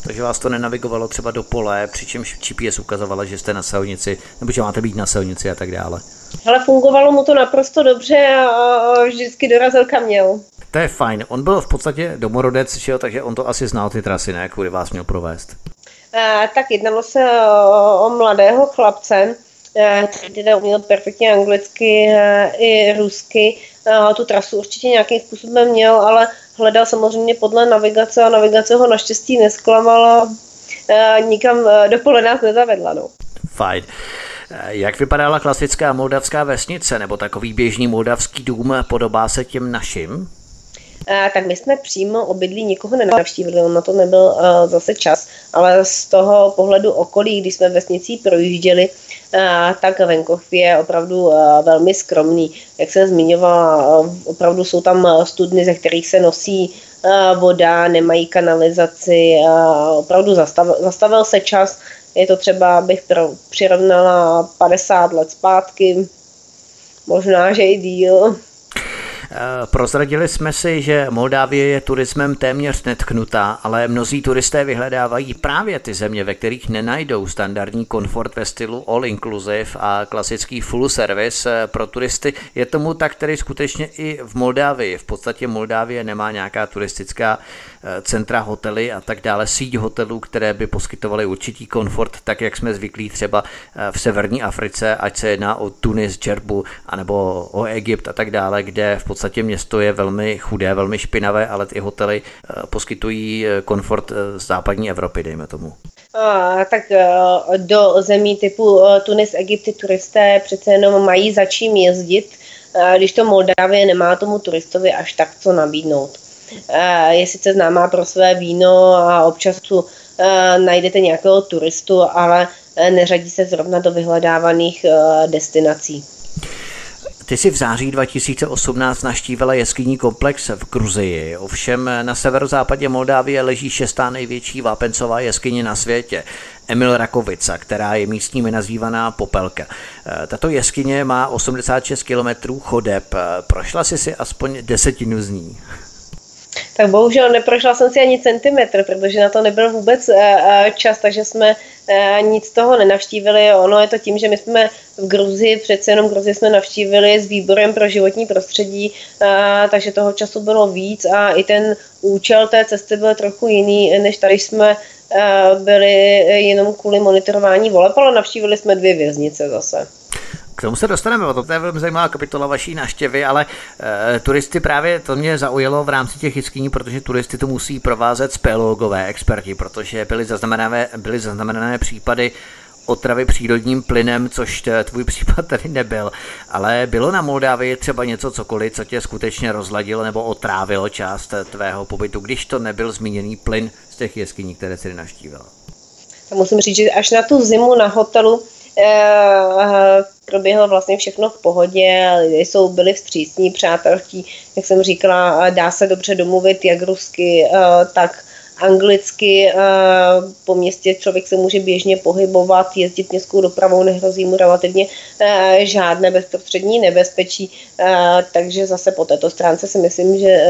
Takže vás to nenavigovalo třeba do pole, přičemž GPS ukazovala, že jste na silnici, nebo že máte být na silnici a tak dále. Ale fungovalo mu to naprosto dobře a vždycky dorazil kam měl. To je fajn. On byl v podstatě domorodec, že jo, takže on to asi znal ty trasy, ne, kudy vás měl provést. E, tak jednalo se o, o mladého chlapce, který teda uměl perfektně anglicky e, i rusky. Tu trasu určitě nějakým způsobem měl, ale hledal samozřejmě podle navigace a navigace ho naštěstí nesklamala. Nikam do pole nás nezavedla. No. Fajn. Jak vypadala klasická moldavská vesnice nebo takový běžný moldavský dům, podobá se těm našim? tak my jsme přímo obydlí nikoho nenavštívili, na to nebyl zase čas, ale z toho pohledu okolí, když jsme vesnicí projížděli, tak venkov je opravdu velmi skromný. Jak jsem zmiňovala, opravdu jsou tam studny, ze kterých se nosí voda, nemají kanalizaci, opravdu zastavil, zastavil se čas, je to třeba, bych přirovnala 50 let zpátky, možná, že i díl. Eh, prozradili jsme si, že Moldávie je turismem téměř netknutá, ale mnozí turisté vyhledávají právě ty země, ve kterých nenajdou standardní komfort ve stylu all inclusive a klasický full service eh, pro turisty. Je tomu tak tedy skutečně i v Moldávii. V podstatě Moldávie nemá nějaká turistická centra, hotely a tak dále, síť hotelů, které by poskytovaly určitý komfort, tak jak jsme zvyklí třeba v severní Africe, ať se jedná o Tunis, Džerbu, anebo o Egypt a tak dále, kde v podstatě město je velmi chudé, velmi špinavé, ale ty hotely eh, poskytují eh, komfort eh, z západní Evropy, dejme tomu. A, tak do zemí typu Tunis, Egypty turisté přece jenom mají za čím jezdit, když to Moldávie nemá tomu turistovi až tak co nabídnout. Je sice známá pro své víno a občas tu najdete nějakého turistu, ale neřadí se zrovna do vyhledávaných destinací. Ty jsi v září 2018 naštívila jeskyní komplex v Gruzii, ovšem na severozápadě Moldávie leží šestá největší vápencová jeskyně na světě, Emil Rakovica, která je místními nazývaná Popelka. Tato jeskyně má 86 km chodeb, prošla jsi si aspoň desetinu z ní tak bohužel neprošla jsem si ani centimetr, protože na to nebyl vůbec eh, eh, čas, takže jsme eh, nic z toho nenavštívili. Ono je to tím, že my jsme v Gruzii, přece jenom Gruzii jsme navštívili s výborem pro životní prostředí, takže toho času bylo víc a i ten účel té cesty byl trochu jiný, než tady jsme byli jenom kvůli monitorování voleb, ale navštívili jsme dvě věznice zase tomu se dostaneme, to je velmi zajímavá kapitola vaší návštěvy, ale e, turisty právě to mě zaujalo v rámci těch jeskyní, protože turisty to musí provázet speleologové experti, protože byly zaznamenané, byly zaznamenané případy otravy přírodním plynem, což tvůj případ tady nebyl. Ale bylo na Moldávii třeba něco cokoliv, co tě skutečně rozladilo nebo otrávilo část tvého pobytu, když to nebyl zmíněný plyn z těch jeskyní, které jsi navštívila? Musím říct, že až na tu zimu na hotelu eh, proběhlo vlastně všechno v pohodě, lidé jsou byli vstřícní, přátelští, jak jsem říkala, dá se dobře domluvit jak rusky, eh, tak anglicky eh, po městě člověk se může běžně pohybovat, jezdit městskou dopravou, nehrozí mu relativně eh, žádné bezprostřední nebezpečí, eh, takže zase po této stránce si myslím, že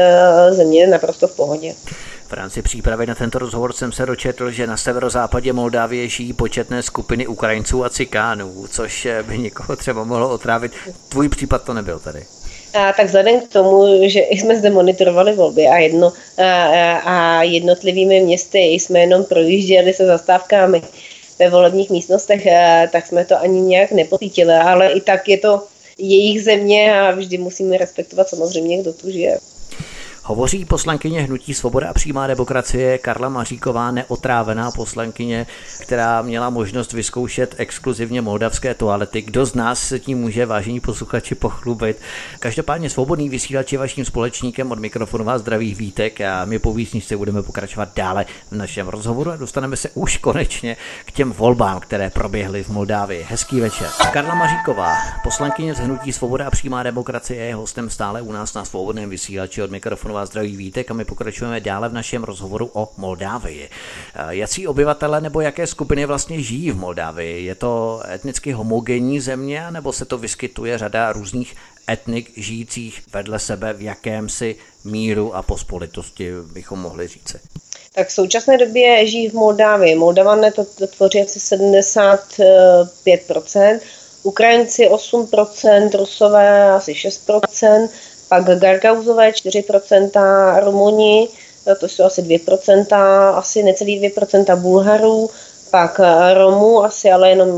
země je naprosto v pohodě. V rámci přípravy na tento rozhovor jsem se dočetl, že na severozápadě Moldávie žijí početné skupiny Ukrajinců a Cikánů, což by někoho třeba mohlo otrávit. Tvůj případ to nebyl tady. A, tak vzhledem k tomu, že jsme zde monitorovali volby a, jedno, a, a jednotlivými městy jsme jenom projížděli se zastávkami ve volebních místnostech, a, tak jsme to ani nějak nepocítili, ale i tak je to jejich země a vždy musíme respektovat samozřejmě, kdo tu žije. Hovoří poslankyně Hnutí Svoboda a přímá demokracie Karla Maříková, neotrávená poslankyně, která měla možnost vyzkoušet exkluzivně moldavské toalety. Kdo z nás se tím může, vážení posluchači, pochlubit? Každopádně svobodný vysílač je vaším společníkem od mikrofonu vás zdraví vítek a my po výsničce budeme pokračovat dále v našem rozhovoru a dostaneme se už konečně k těm volbám, které proběhly v Moldávii. Hezký večer. Karla Maříková, poslankyně z Hnutí Svoboda a přímá demokracie, je hostem stále u nás na svobodném vysílači od mikrofonu vás zdraví Vítek a my pokračujeme dále v našem rozhovoru o Moldávii. Eh, jací obyvatele nebo jaké skupiny vlastně žijí v Moldávii? Je to etnicky homogenní země nebo se to vyskytuje řada různých etnik žijících vedle sebe v jakémsi míru a pospolitosti, bychom mohli říci? Tak v současné době žijí v Moldávii. Moldavané to, to tvoří asi 75%, Ukrajinci 8%, Rusové asi 6%, pak Gargauzové 4%, Rumuni, to jsou asi 2%, asi necelý 2% Bulharů, pak Romů asi ale jenom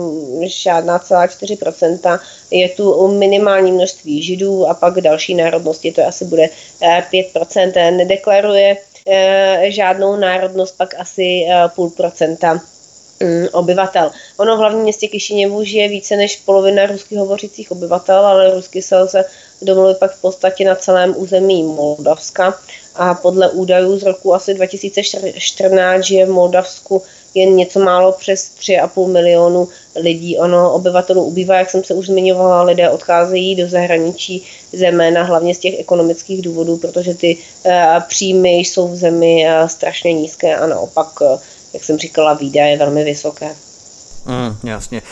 žádná celá 4%. Je tu minimální množství Židů a pak další národnosti, to asi bude 5%. Eh, Nedeklaruje eh, žádnou národnost, pak asi eh, půl procenta obyvatel. Ono v hlavním městě Kišiněvu žije více než polovina rusky hovořících obyvatel, ale rusky se lze domluvit pak v podstatě na celém území Moldavska a podle údajů z roku asi 2014 žije v Moldavsku jen něco málo přes 3,5 milionu lidí. Ono obyvatelů ubývá, jak jsem se už zmiňovala, lidé odcházejí do zahraničí, zejména hlavně z těch ekonomických důvodů, protože ty uh, příjmy jsou v zemi uh, strašně nízké a naopak, uh, jak jsem říkala, výdaje velmi vysoké. Mm, jasně.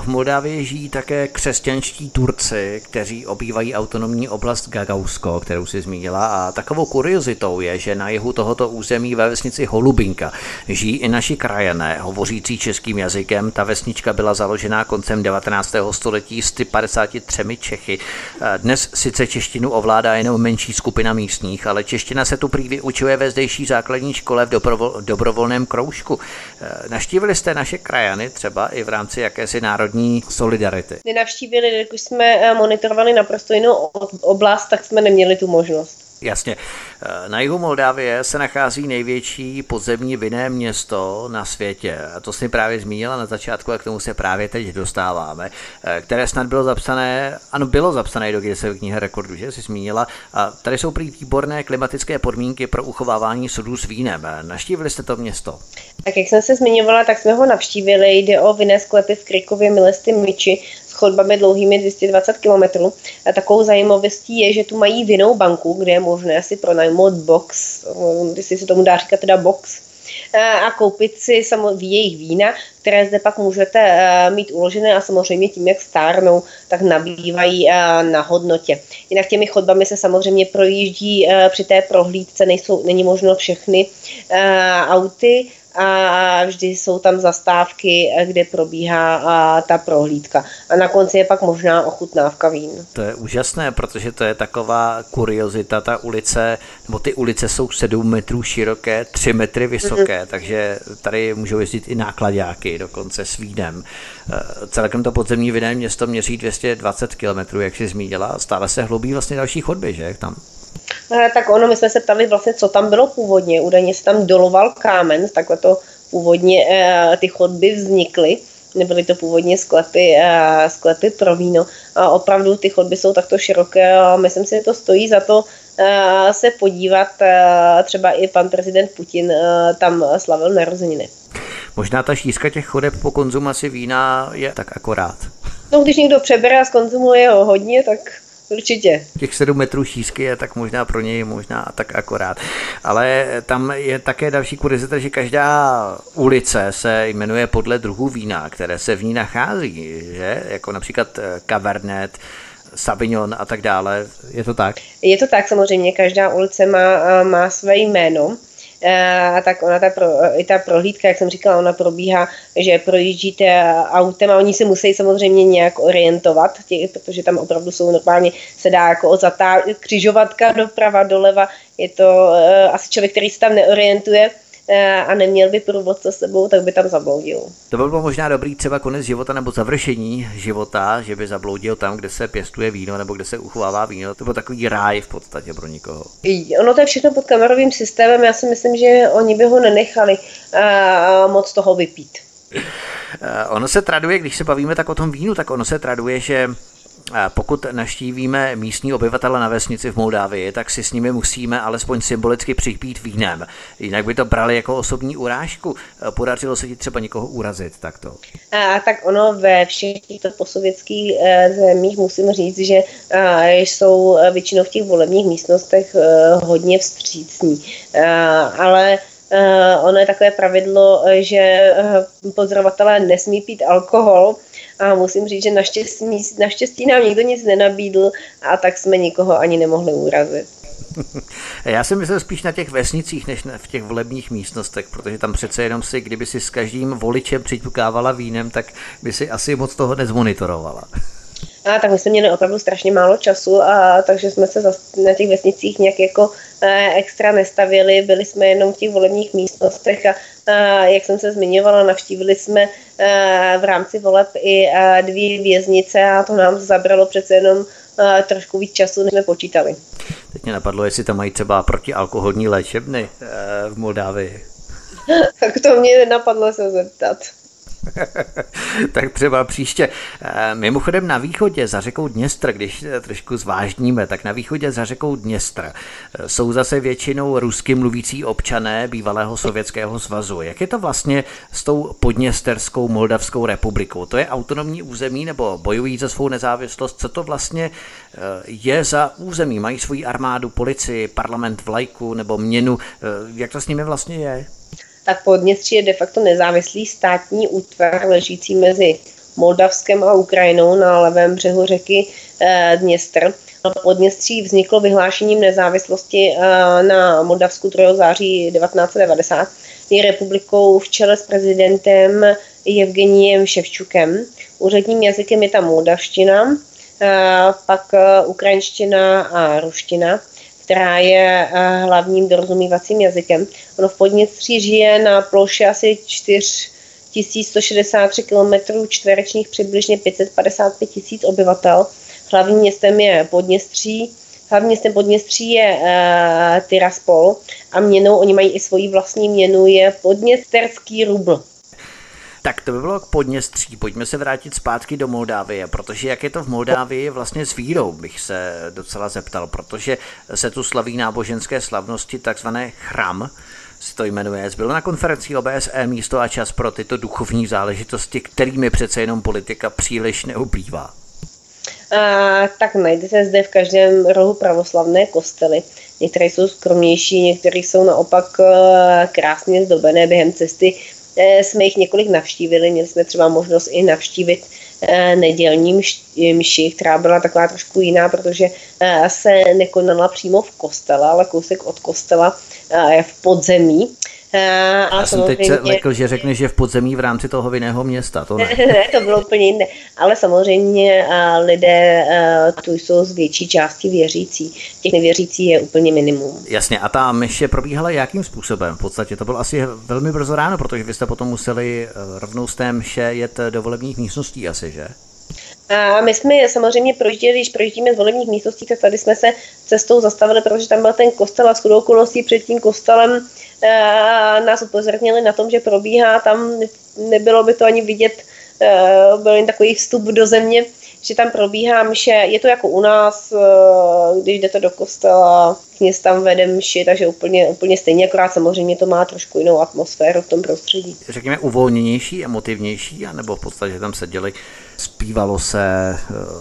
V Moldávii žijí také křesťanští Turci, kteří obývají autonomní oblast Gagausko, kterou si zmínila. A takovou kuriozitou je, že na jihu tohoto území ve vesnici Holubinka žijí i naši krajané, hovořící českým jazykem. Ta vesnička byla založena koncem 19. století s 53 Čechy. Dnes sice češtinu ovládá jenom menší skupina místních, ale čeština se tu prý vyučuje ve zdejší základní škole v dobrovolném kroužku. Naštívili jste naše krajany třeba i v rámci jakési národní solidarity. Nenavštívili, když jsme eh, monitorovali naprosto jinou oblast, tak jsme neměli tu možnost. Jasně. Eh, na jihu Moldávie se nachází největší podzemní vinné město na světě. A to si právě zmínila na začátku a k tomu se právě teď dostáváme, eh, které snad bylo zapsané, ano, bylo zapsané do Guinnessovy knihy rekordů, že jsi zmínila. A tady jsou prý výborné klimatické podmínky pro uchovávání sudů s vínem. Naštívili jste to město? Tak jak jsem se zmiňovala, tak jsme ho navštívili. Jde o vinné sklepy v Krikově Milesty Myči chodbami dlouhými 220 km. A takovou zajímavostí je, že tu mají vinou banku, kde je možné si pronajmout box, jestli se tomu dá říkat teda box, a koupit si jejich vína, které zde pak můžete mít uložené a samozřejmě tím, jak stárnou, tak nabývají na hodnotě. Jinak těmi chodbami se samozřejmě projíždí při té prohlídce, nejsou, není možno všechny auty, a vždy jsou tam zastávky, kde probíhá ta prohlídka. A na konci je pak možná ochutnávka vín. To je úžasné, protože to je taková kuriozita, ta ulice, nebo ty ulice jsou 7 metrů široké, 3 metry vysoké, mm-hmm. takže tady můžou jezdit i nákladáky, dokonce s vínem. Eh, celkem to podzemní vinné město měří 220 km, jak si zmínila, stále se hloubí vlastně další chodby, že tam? Eh, tak ono, my jsme se ptali vlastně, co tam bylo původně. Údajně se tam doloval kámen, takhle to původně eh, ty chodby vznikly. Nebyly to původně sklepy, eh, sklepy pro víno. A opravdu ty chodby jsou takto široké a myslím si, že to stojí za to se podívat. Třeba i pan prezident Putin tam slavil narozeniny. Možná ta šířka těch chodeb po konzumaci vína je tak akorát. No, když někdo přebere a skonzumuje ho hodně, tak Určitě. Těch 7 metrů šířky je tak možná pro něj možná tak akorát. Ale tam je také další kuriozita, že každá ulice se jmenuje podle druhů vína, které se v ní nachází, že? Jako například Cabernet, Savignon a tak dále. Je to tak? Je to tak, samozřejmě. Každá ulice má, má své jméno. Eh, tak ona ta, pro, i ta prohlídka, jak jsem říkala, ona probíhá, že projíždíte autem a oni se musí samozřejmě nějak orientovat, tě, protože tam opravdu jsou normálně, se dá jako zatá, křižovatka doprava, doleva, je to uh, asi člověk, který se tam neorientuje, Eh, a neměl by průvodce s sebou, tak by tam zabloudil. To by bylo možná dobrý třeba konec života nebo završení života, že by zabloudil tam, kde se pěstuje víno nebo kde se uchovává víno. To byl takový ráj v podstatě pro nikoho. Ono to je všechno pod kamerovým systémem. Já si myslím, že oni by ho nenechali uh, moc toho vypít. Ono se traduje, když se bavíme tak o tom vínu, tak ono se traduje, že pokud naštívíme místní obyvatele na vesnici v Moldávii, tak si s nimi musíme alespoň symbolicky připít vínem. Jinak by to brali jako osobní urážku. Podařilo se ti třeba někoho urazit takto? A, tak ono ve všech těchto posovětských e, zemích musím říct, že a, jsou většinou v těch volebních místnostech hodně vstřícní. Ale ono je takové pravidlo, že pozorovatelé nesmí pít alkohol, a musím říct, že naštěstí, naštěstí nám nikdo nic nenabídl a tak jsme nikoho ani nemohli urazit. Já si myslím spíš na těch vesnicích, než v těch volebních místnostech, protože tam přece jenom si, kdyby si s každým voličem přiťukávala vínem, tak by si asi moc toho nezmonitorovala. A tak my jsme měli opravdu strašně málo času, a takže jsme se na těch vesnicích nějak jako e, extra nestavili, byli jsme jenom v těch volebních místnostech a e, jak jsem se zmiňovala, navštívili jsme e, v rámci voleb i e, dvě věznice a to nám zabralo přece jenom trošku víc času, než jsme počítali. Teď mě napadlo, jestli tam mají třeba protialkoholní léčebny v Moldávii. tak to mě nenapadlo se zeptat. tak třeba příště. Eh, mimochodem na východě za řekou Dněstr, když trošku zvážníme, tak na východě za řekou Dněstr eh, jsou zase většinou rusky mluvící občané bývalého Sovětského svazu. Jak je to vlastně s tou podněsterskou Moldavskou republikou? To je autonomní území nebo bojují za svou nezávislost? Co to vlastně eh, je za území? Mají svoji armádu, policii, parlament vlajku nebo měnu? Jak to s nimi vlastně je? Tak Podněstří je de facto nezávislý státní útvar ležící mezi Moldavskem a Ukrajinou na levém břehu řeky eh, Dněstr. Podněstří vzniklo vyhlášením nezávislosti eh, na Moldavsku 2. září 1990. Je republikou v čele s prezidentem Evgeniem Ševčukem. Úředním jazykem je tam moldavština, eh, pak ukrajinština a ruština která je eh, hlavním dorozumívacím jazykem. Ono v Podněstří žije na ploše asi 4 1163 km čtverečních, přibližně 555 tisíc obyvatel. Hlavním městem je Podněstří, hlavním městem Podněstří je uh, Tiraspol a měnou, oni mají i svoji vlastní měnu, je Podněsterský rubl. Tak to by bylo k Podněstří. Pojďme se vrátit zpátky do Moldávie, protože jak je to v Moldávii vlastně s vírou, bych se docela zeptal, protože se tu slaví náboženské slavnosti, takzvané chram, se to jmenuje. Bylo na konferenci OBSE místo a čas pro tyto duchovní záležitosti, kterými přece jenom politika příliš neuplývá. A, tak najdete zde v každém rohu pravoslavné kostely. Některé jsou skromnější, některé jsou naopak eh, krásně zdobené během cesty jsme jich několik navštívili, měli jsme třeba možnost i navštívit eh, nedělní mši, která byla taková trošku jiná, protože eh, se nekonala přímo v kostele, ale kousek od kostela v podzemí. A Já jsem teď se lekl, že řekne, že v podzemí v rámci toho vinného města, to ne. ne, to bylo úplně jiné. Ale samozřejmě lidé tu jsou z větší části věřící. Těch nevěřící je úplně minimum. Jasně, a ta myše probíhala jakým způsobem? V podstatě to bylo asi velmi brzo ráno, protože vy jste potom museli rovnou z té mše jet do volebních místností asi, že? A my jsme samozřejmě projížděli, když projíždíme z volebních místností, tak tady jsme se cestou zastavili, protože tam byl ten kostel a s okolností před tím kostelem a nás upozornili na tom, že probíhá tam, nebylo by to ani vidět, byl jen takový vstup do země, že tam probíhá mše, je to jako u nás, když jdete do kostela, kněz tam vede mši, takže úplně, úplně stejně, akorát samozřejmě to má trošku jinou atmosféru v tom prostředí. Řekněme uvolněnější, emotivnější, anebo v podstatě tam seděli, zpívalo se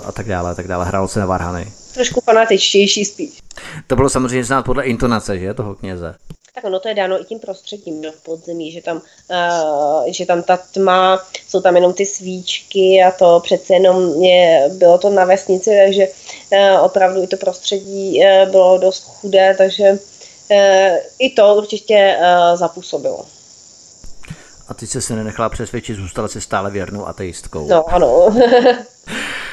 a tak dále, a tak dále, hrálo se na varhany. Trošku fanatičtější spíš. To bylo samozřejmě znát podle intonace, že, toho kněze. Tak ono to je dáno i tím prostředím no, v podzemí, že tam, uh, že tam ta tma, jsou tam jenom ty svíčky a to přece jenom je, bylo to na vesnici, takže uh, opravdu i to prostředí uh, bylo dost chudé, takže uh, i to určitě uh, zapůsobilo. A ty jsi se nenechala přesvědčit, zůstala si stále věrnou ateistkou. No, ano.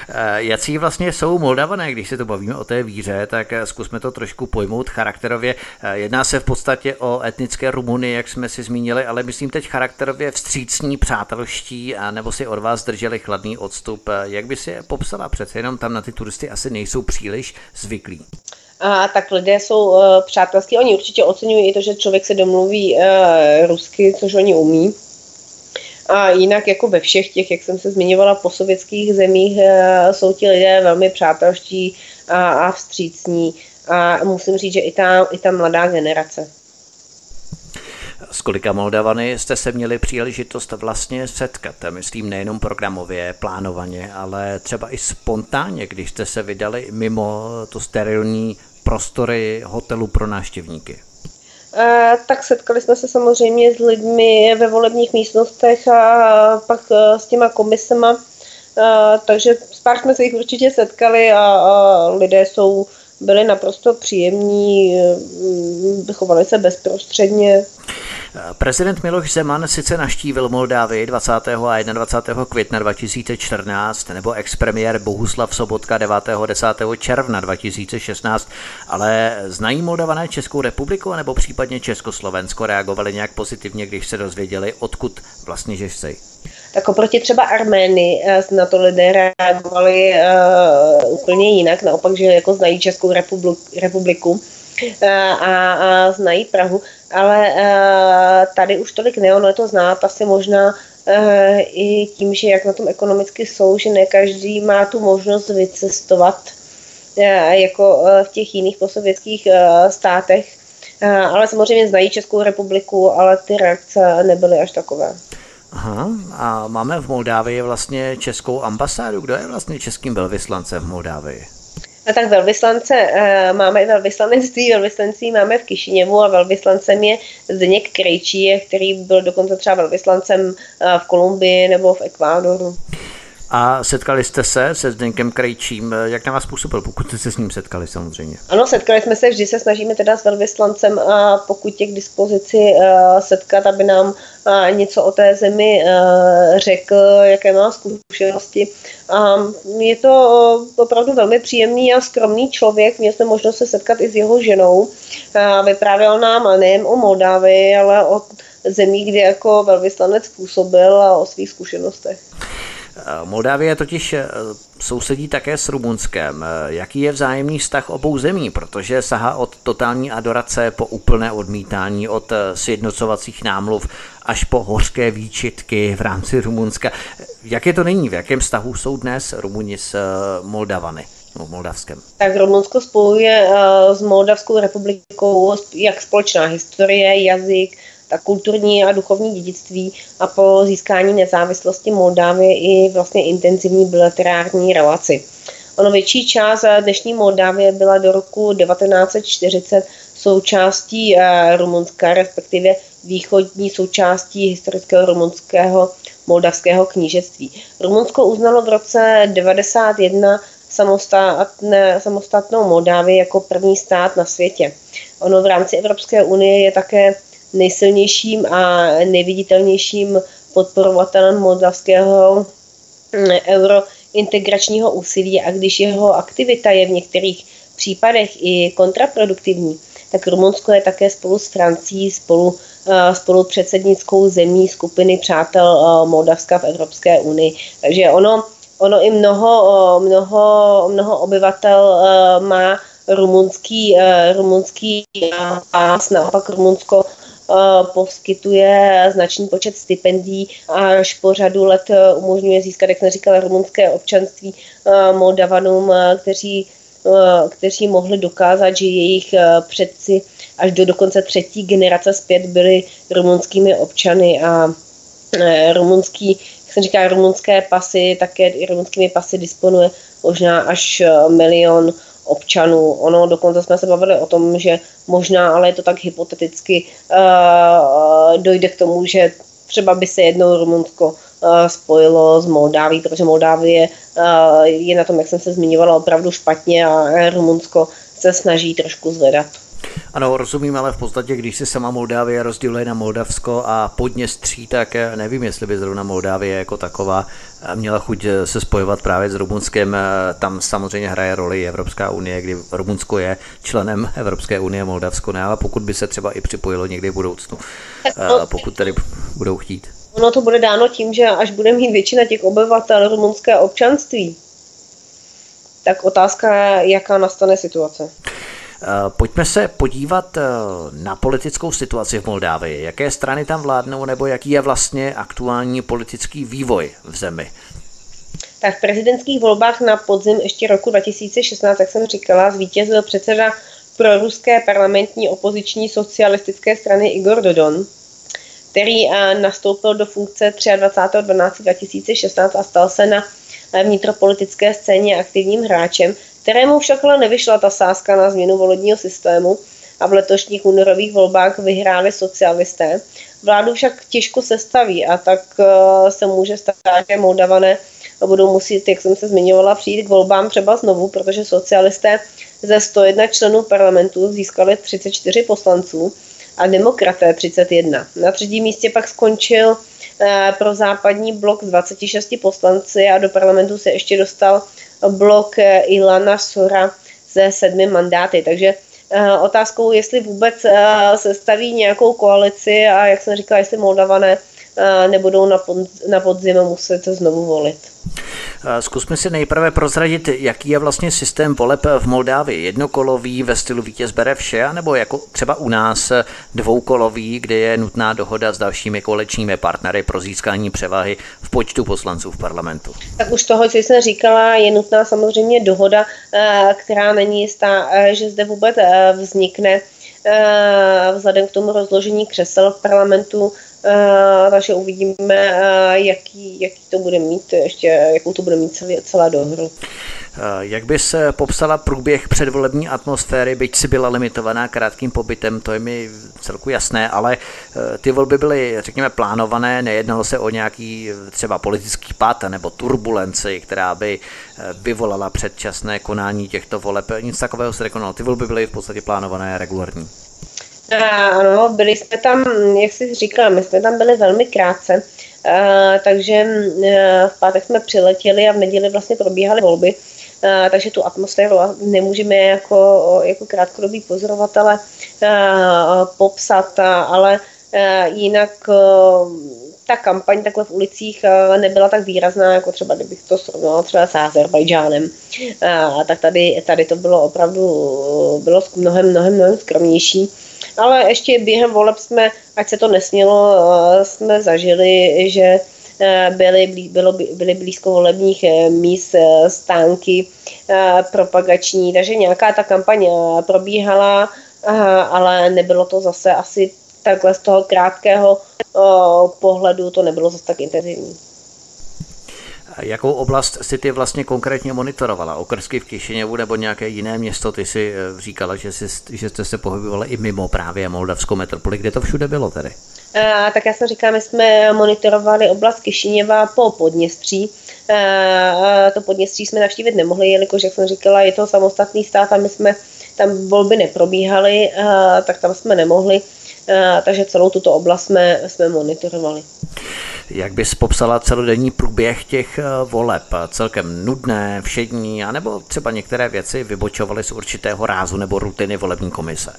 Eh, jací vlastně jsou Moldavané, když se to bavíme o té víře, tak eh, zkusme to trošku pojmout charakterově. Eh, jedná se v podstatě o etnické Rumuny, jak jsme si zmínili, ale myslím teď charakterově vstřícní, přátelští, a nebo si od vás drželi chladný odstup. Jak by si je popsala? Přece jenom tam na ty turisty asi nejsou příliš zvyklí. A tak lidé jsou uh, přátelský. Oni určitě oceňují i to, že člověk se domluví uh, rusky, což oni umí. A jinak jako ve všech těch, jak jsem se zmiňovala, posovětských zemích eh, jsou ti lidé velmi přátelští a, a vstřícní. A musím říct, že i ta, i ta mladá generace. S kolika Moldavany jste se měli příležitost vlastně setkat? Myslím nejenom programově, plánovaně, ale třeba i spontánně, když jste se vydali mimo to sterilní prostory hotelu pro návštěvníky tak setkali jsme se samozřejmě s lidmi ve volebních místnostech a pak e, s těma komisema, takže s pár jsme se jich určitě setkali a, a lidé jsou byli naprosto příjemní, chovali se bezprostředně. Prezident Miloš Zeman sice naštívil Moldávii 20. a 21. května 2014 nebo expremiér Bohuslav Sobotka 9. 10. června 2016, ale znají Moldavané Českou republiku nebo případně Československo reagovali nějak pozitivně, když se dozvěděli, odkud vlastně že jsi? Tak oproti třeba Armény eh, na to lidé reagovali uh, úplně jinak, naopak, že jako znají Českou republiku a, a znají Prahu, ale tady už tolik ne, ono je to znát asi možná i tím, že jak na tom ekonomicky jsou, že ne každý má tu možnost vycestovat jako v těch jiných posovětských státech, ale samozřejmě znají Českou republiku, ale ty reakce nebyly až takové. Aha, a máme v Moldávii vlastně českou ambasádu. Kdo je vlastně českým velvyslancem v Moldávii? A tak velvyslance, eh, máme velvyslanectví, velvyslancí máme v Kišiněvu a velvyslancem je Zdeněk Krejčí, který byl dokonce třeba velvyslancem eh, v Kolumbii nebo v Ekvádoru. A setkali jste se se Zdenkem Krejčím, jak na vás působil, pokud jste se s ním setkali samozřejmě? Ano, setkali jsme se, vždy se snažíme teda s velvyslancem a pokud je k dispozici uh, setkat, aby nám uh, něco o té zemi uh, řekl, jaké má zkušenosti. A je to opravdu velmi příjemný a skromný člověk, měl jsme možnost se setkat i s jeho ženou. Vyprávěl nám nejen o Moldávii, ale o zemí, kde jako velvyslanec působil a o svých zkušenostech. Moldávie totiž eh, sousedí také s Rumunskem. Eh, jaký je vzájemný vztah obou zemí? Protože sahá od totální adorace po úplné odmítání, od eh, sjednocovacích námluv až po hořké výčitky v rámci Rumunska. Jak je to není? V jakém vztahu jsou dnes Rumuni s Moldavany? No, Moldavskem. Tak Rumunsko spojuje s Moldavskou republikou jak společná historie, jazyk, kulturní a duchovní dědictví a po získání nezávislosti Moldávie i vlastně intenzivní bilaterární relaci. Ono větší část dnešní Moldávie byla do roku 1940 součástí eh, Rumunska, respektive východní součástí historického rumunského moldavského knížectví. Rumunsko uznalo v roce 1991 samostatné, samostatnou Moldávii jako první stát na světě. Ono v rámci Evropské unie je také nejsilnějším a nejviditelnějším podporovatelem moldavského mm, eurointegračního úsilí a když jeho aktivita je v některých případech i kontraproduktivní, tak Rumunsko je také spolu s Francií spolu, eh, spolu předsednickou zemí skupiny přátel eh, Moldavska v Evropské unii. Takže ono, ono i mnoho, eh, mnoho, mnoho obyvatel má rumunský, rumunský pás, naopak Rumunsko poskytuje značný počet stipendií až po řadu let umožňuje získat, jak jsem říkala, rumunské občanství Moldavanům, kteří Eh, kteří mohli dokázat, že jejich eh, předci až do dokonce třetí generace zpět byli rumunskými občany a eh, rumunský, jak jsem říká, rumunské pasy, také rumunskými pasy disponuje možná až milion občanů. Ono dokonce jsme se bavili o tom, že možná, ale je to tak hypoteticky, uh, dojde k tomu, že třeba by se jednou Rumunsko Eh, spojilo s Moldáví, protože Moldávie eh, je na tom, jak jsem se zmiňovala, opravdu špatně a Rumunsko se snaží trošku zvedat. Ano, rozumím, ale v podstatě, když se sama Moldávie rozděluje na Moldavsko a Podněstří, tak eh, nevím, jestli by zrovna Moldávie jako taková měla chuť se spojovat právě s Rumunskem. Tam samozřejmě hraje roli Evropská unie, kdy Rumunsko je členem Evropské unie, Moldavsko ne, ale pokud by se třeba i připojilo někdy v budoucnu, pokud tady budou chtít. Ono to bude dáno tím, že až bude mít většina těch obyvatel rumunské občanství, tak otázka je, jaká nastane situace. Eh, pojďme se podívat eh, na politickou situaci v Moldávii. Jaké strany tam vládnou, nebo jaký je vlastně aktuální politický vývoj v zemi? Tak v prezidentských volbách na podzim ještě roku 2016, jak jsem říkala, zvítězil předseda pro ruské parlamentní opoziční socialistické strany Igor Dodon který eh, nastoupil do funkce 23.12.2016 a stal se na vnitropolitické scéně aktivním hráčem, kterému však ale nevyšla ta sázka na změnu volebního systému a v letošních únorových volbách vyhráli socialisté. Vládu však těžko sestaví a tak eh, se může stát, že Moldavané budou muset, jak jsem se zmiňovala, přijít k volbám třeba znovu, protože socialisté ze 101 členů parlamentu získali 34 poslanců a demokraté 31. Na třetím místě pak skončil eh, pro západní blok s 26 poslanci a do parlamentu se ještě dostal blok eh, Ilana Sora ze sedmi mandáty. Takže eh, otázkou, jestli vůbec se staví nějakou koalici a jak jsem říkala, jestli Moldavané nebudou na, pod, na podzim muset znovu volit. Zkusme si nejprve prozradit, jaký je vlastně systém voleb v Moldávii. Jednokolový ve stylu vítěz bere vše, nebo jako třeba u nás dvoukolový, kde je nutná dohoda s dalšími kolečními partnery pro získání převahy v počtu poslanců v parlamentu. Tak už toho, co jsem říkala, je nutná samozřejmě dohoda, eh, která není jistá, eh, že zde vůbec eh, vznikne vzhledem k tomu rozložení křesel v parlamentu takže uvidíme, uh, jaký, jaký to bude mít, ještě jakou to bude mít celé, celá dohru. Jak by se popsala průběh předvolební atmosféry, byť si byla limitovaná krátkým pobytem, to je mi celku jasné, ale ty volby byly, řekněme, plánované, nejednalo se o nějaký třeba politický pád nebo turbulenci, která by vyvolala předčasné konání těchto voleb. Nic takového se nekonalo. Ty volby byly v podstatě plánované regulární. Ano, byli jsme tam, jak jsi říkala, my jsme tam byli velmi krátce, takže v pátek jsme přiletěli a v neděli vlastně probíhaly volby, takže tu atmosféru nemůžeme jako, jako krátkodobí pozorovatele popsat, ale jinak ta kampaň takhle v ulicích nebyla tak výrazná, jako třeba kdybych to srovnala třeba s Azerbajdžánem. Tak tady, tady to bylo opravdu bylo mnohem, mnohem, mnohem skromnější. Ale ještě během voleb jsme, ať se to nesmělo, eh, jsme zažili, že eh, byly, bylo, byly blízko volebních eh, míst stánky propagační, takže nějaká ta kampaň probíhala, ale nebylo to zase asi takhle z toho krátkého pohledu, to nebylo zase tak intenzivní. Jakou oblast si ty vlastně konkrétně monitorovala? Okrsky v Kišiněvu nebo nějaké jiné město? Ty si eh, říkala, že, jsi, že jste se pohybovali i mimo právě Moldavskou metropoli. Kde to všude bylo tedy? A, tak já jsem říkala, my jsme monitorovali oblast Kišiněva po Podněstří. A, to Podněstří jsme navštívit nemohli, jelikož, jak jsem říkala, je to samostatný stát a my jsme tam volby neprobíhaly, a, tak tam jsme nemohli. takže celou tuto oblast jsme, jsme monitorovali. Jak bys popsala celodenní průběh těch voleb? Celkem nudné, všední, anebo třeba některé věci vybočovaly z určitého rázu nebo rutiny volební komise?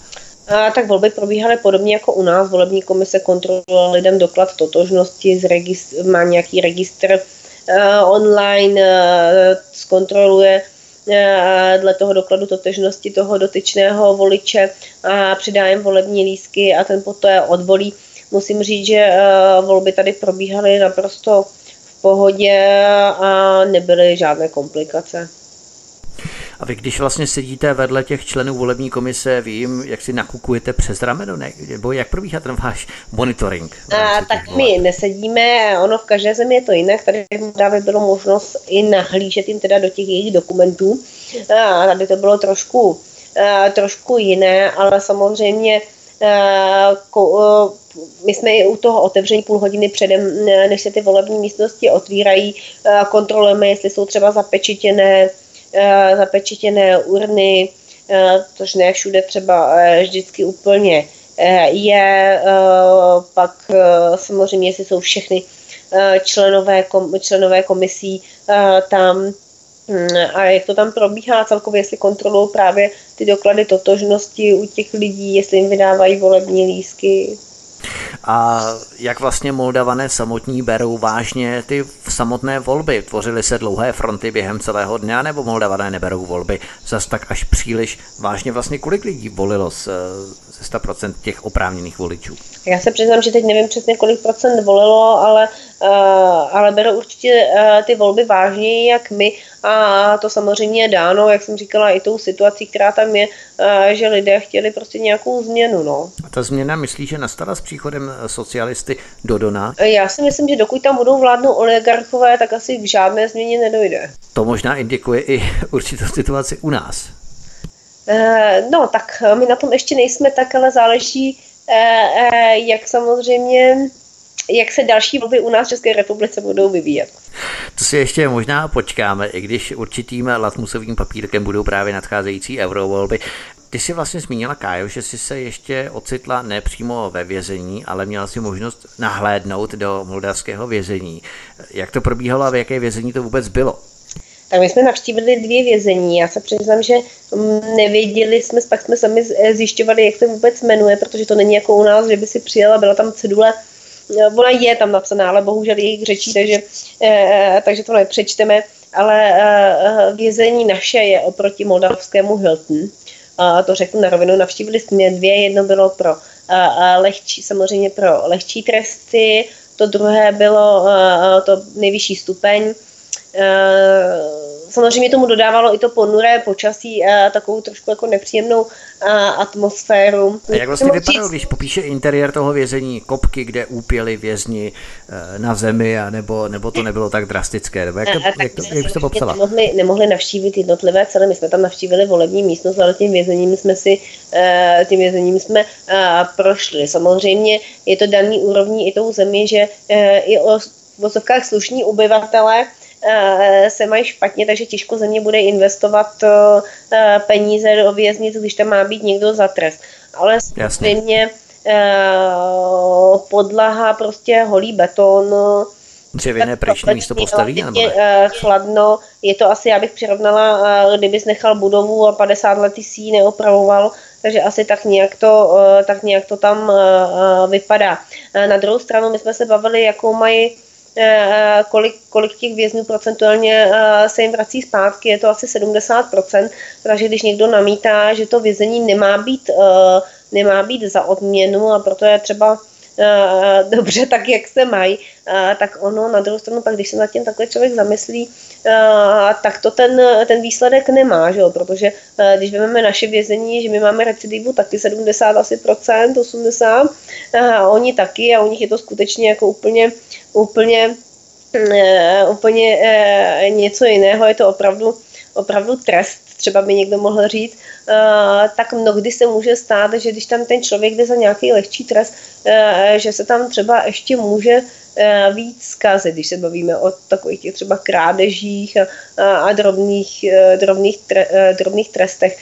A, tak volby probíhaly podobně jako u nás. Volební komise kontrolovala lidem doklad totožnosti, registr, má nějaký registr uh, online, uh, zkontroluje dle toho dokladu totožnosti toho dotyčného voliče a přidá jim volební lísky a ten poté odvolí. Musím říct, že uh, volby tady probíhaly naprosto v pohodě a nebyly žádné komplikace. A vy, když vlastně sedíte vedle těch členů volební komise, vím, jak si nakukujete přes rameno, ne? nebo jak probíhá ten váš monitoring? A, tak voleb? my nesedíme, ono v každé zemi je to jinak, tady právě bylo možnost i nahlížet jim teda do těch jejich dokumentů. A tady to bylo trošku, a, trošku jiné, ale samozřejmě my jsme i u toho otevření půl hodiny předem, než se ty volební místnosti otvírají, kontrolujeme, jestli jsou třeba zapečitěné, Eh, zapečetěné urny, eh, což ne všude třeba eh, vždycky úplně je. Pak samozřejmě, jestli jsou všechny členové, členové komisí tam hm, a jak to tam probíhá celkově, jestli kontrolují právě ty doklady totožnosti u těch lidí, jestli jim vydávají volební lísky. A jak vlastně Moldavané samotní berou vážně ty samotné volby? Tvořily se dlouhé fronty během celého dne, nebo Moldavané neberou volby zas tak až příliš vážně? Vlastně kolik lidí volilo ze 100% těch oprávněných voličů? Já se přiznám, že teď nevím přesně, kolik procent volilo, ale, uh, ale berou určitě uh, ty volby vážněji, jak my. A to samozřejmě je dáno, jak jsem říkala, i tou situací, která tam je, uh, že lidé chtěli prostě nějakou změnu. No. A ta změna myslí, že nastala s příchodem socialisty do Dona? Já si myslím, že dokud tam budou vládnout oligarchové, tak asi k žádné změně nedojde. To možná indikuje i určitou situaci u nás. No, tak my na tom ještě nejsme tak, ale záleží, jak samozřejmě jak se další volby u nás v České republice budou vyvíjet. To si ještě možná počkáme, i když určitým latmusovým papírkem budou právě nadcházející eurovolby. Ty jsi vlastně zmínila, Kájo, že jsi se ještě ocitla nepřímo ve vězení, ale měla si možnost nahlédnout do moldavského vězení. Jak to probíhalo a v jaké vězení to vůbec bylo? Tak my jsme navštívili dvě vězení. Já se přiznám, že mm, nevěděli jsme, pak jsme sami zjišťovali, jak se vůbec jmenuje, protože to není jako u nás, že by si přijela, byla tam cedule, eh, ona je tam napsaná, ale bohužel jejich řečí, takže, eh, takže to nepřečteme, ale eh, vězení naše je oproti moldavskému Hilton. A to řeknu na rovinu, navštívili jsme dvě, jedno bylo pro lehčí, samozřejmě pro lehčí tresty, to druhé bylo to nejvyšší stupeň, samozřejmě tomu dodávalo i to ponuré počasí a takovou trošku jako nepříjemnou atmosféru. A jak vlastně vypadalo, když popíše interiér toho vězení, kopky, kde úpěli vězni e, na zemi, a nebo, nebo to nebylo tak drastické? Nebo jak, to, jak, to, jak to popsala? Nemohli, nemohli navštívit jednotlivé celé, my jsme tam navštívili volební místnost, ale tím vězením jsme si, tím vězením jsme prošli. Samozřejmě je to daný úrovní i tou zemi, že i o vozovkách slušní obyvatele Eh, se mají špatně, takže těžko země bude investovat eh, peníze do věznic, když tam má být někdo za trest. Ale samozřejmě eh, podlaha, prostě holý beton, Dřevěné pryční místo postaví? Nebo chladno, je to asi, já bych přirovnala, kdybys nechal budovu a 50 let si ji neopravoval, takže asi tak nějak to, tak nějak to tam vypadá. Na druhou stranu my jsme se bavili, jakou mají Eh, kolik, kolik těch vězňů procentuálně eh, se jim vrací zpátky, je to asi 70%, takže když někdo namítá, že to vězení nemá být, eh, nemá být za odměnu a proto je třeba dobře tak, jak se mají, tak ono na druhou stranu, pak když se nad tím takhle člověk zamyslí, tak to ten, ten výsledek nemá, že jo? protože když vezmeme naše vězení, že my máme recidivu taky 70 asi procent, 80, a oni taky a u nich je to skutečně jako úplně, úplně úplně něco jiného, je to opravdu, opravdu trest, třeba by někdo mohl říct, tak mnohdy se může stát, že když tam ten člověk jde za nějaký lehčí trest, že se tam třeba ještě může eh, víc zkazy, když se bavíme o takových těch třeba krádežích a, a drobných, eh, drobných, tre, drobných trestech,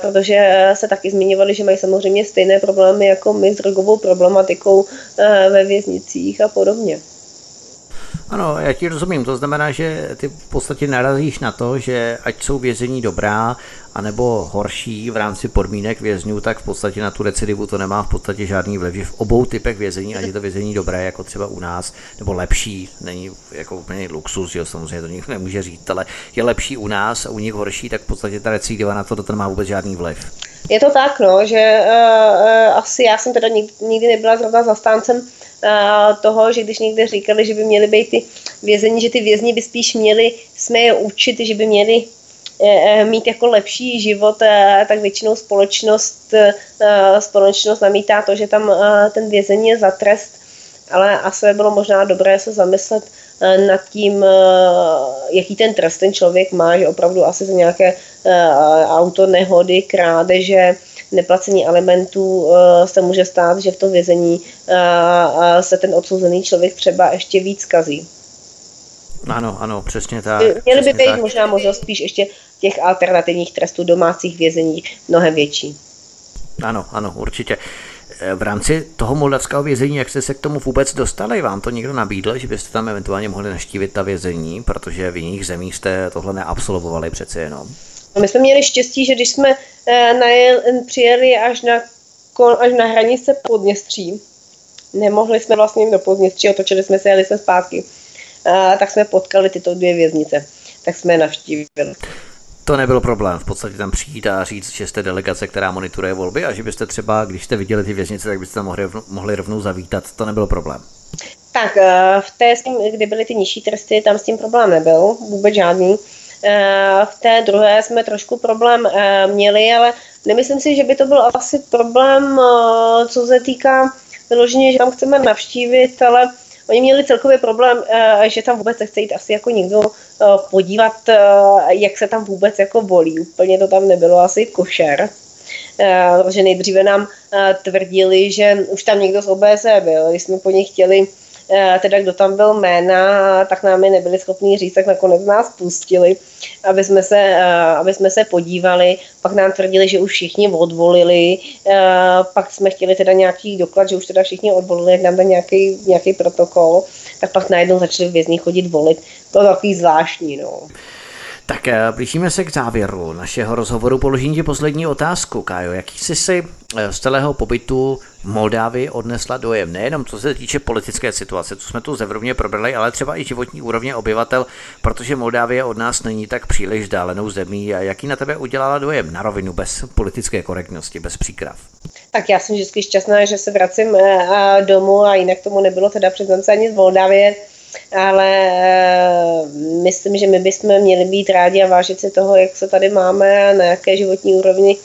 protože se taky zmiňovali, že mají samozřejmě stejné problémy jako my s drogovou problematikou ve věznicích a podobně. Ano, já ti rozumím. To znamená, že ty v podstatě narazíš na to, že ať jsou vězení dobrá, anebo horší v rámci podmínek vězňů, tak v podstatě na tu recidivu to nemá v podstatě žádný vliv. Že v obou typech vězení, ať je to vězení dobré, jako třeba u nás, nebo lepší, není jako úplně luxus, jo, samozřejmě to nikdo nemůže říct, ale je lepší u nás a u nich horší, tak v podstatě ta recidiva na to, to nemá vůbec žádný vliv. Je to tak, no, že uh, asi já jsem teda nikdy, nikdy nebyla zrovna zastáncem uh, toho, že když někde říkali, že by měly být ty vězení, že ty vězni by spíš měli jsme je učit, že by měli mít jako lepší život, tak většinou společnost, společnost namítá to, že tam ten vězení je za trest, ale asi bylo možná dobré se zamyslet nad tím, jaký ten trest ten člověk má, že opravdu asi za nějaké auto, nehody, krádeže, neplacení alimentů se může stát, že v tom vězení se ten odsouzený člověk třeba ještě víc kazí. Ano, ano, přesně tak. Měly by být možná možnost spíš ještě těch alternativních trestů domácích vězení mnohem větší. Ano, ano, určitě. V rámci toho moldavského vězení, jak jste se k tomu vůbec dostali? Vám to někdo nabídl, že byste tam eventuálně mohli naštívit ta vězení, protože v jiných zemích jste tohle neabsolvovali přece jenom? No, my jsme měli štěstí, že když jsme eh, najel, přijeli až na, až na hranice Podněstří, nemohli jsme vlastně do Podněstří, otočili jsme se, jeli jsme zpátky, eh, tak jsme potkali tyto dvě věznice, tak jsme je navštívili. To nebyl problém v podstatě tam přijít a říct, že jste delegace, která monitoruje volby a že byste třeba, když jste viděli ty věznice, tak byste tam mohli, mohli rovnou zavítat. To nebyl problém. Tak eh, v té, kdy byly ty nižší tresty, tam s tím problém nebyl, vůbec žádný. Eh, v té druhé jsme trošku problém eh, měli, ale nemyslím si, že by to byl asi problém, co se týká vyloženě, že tam chceme navštívit, ale Oni měli celkově problém, eh, že tam vůbec nechce jít asi jako někdo eh, podívat, eh, jak se tam vůbec jako volí. Úplně to tam nebylo asi košer. Protože nejdříve nám tvrdili, že už tam někdo z OBS byl. Když jsme po nich chtěli teda kdo tam byl jména, tak nám je nebyli schopni říct, tak nakonec nás pustili, aby jsme se, eh, aby jsme se podívali. Pak nám tvrdili, že už všichni odvolili, eh, pak jsme chtěli teda nějaký doklad, že už teda všichni odvolili, jak nám dá nějaký, nějaký protokol, tak pak najednou začali vězni chodit volit. To je takový zvláštní, no. Tak blížíme se k závěru našeho rozhovoru. Položím ti poslední otázku, Kájo. Jaký jsi si z celého pobytu Moldávii odnesla dojem nejenom co se týče politické situace, co jsme tu zevrubně probrali, ale třeba i životní úrovně obyvatel, protože Moldávie od nás není tak příliš vzdálenou zemí. A jaký na tebe udělala dojem na rovinu bez politické korektnosti, bez příkrav? Tak já jsem vždycky šťastná, že se vracím eh, domů a jinak tomu nebylo teda přiznám se ani z Moldávie ale eh, myslím, že my bychom měli být rádi a vážit si toho, jak se tady máme a na jaké životní úrovni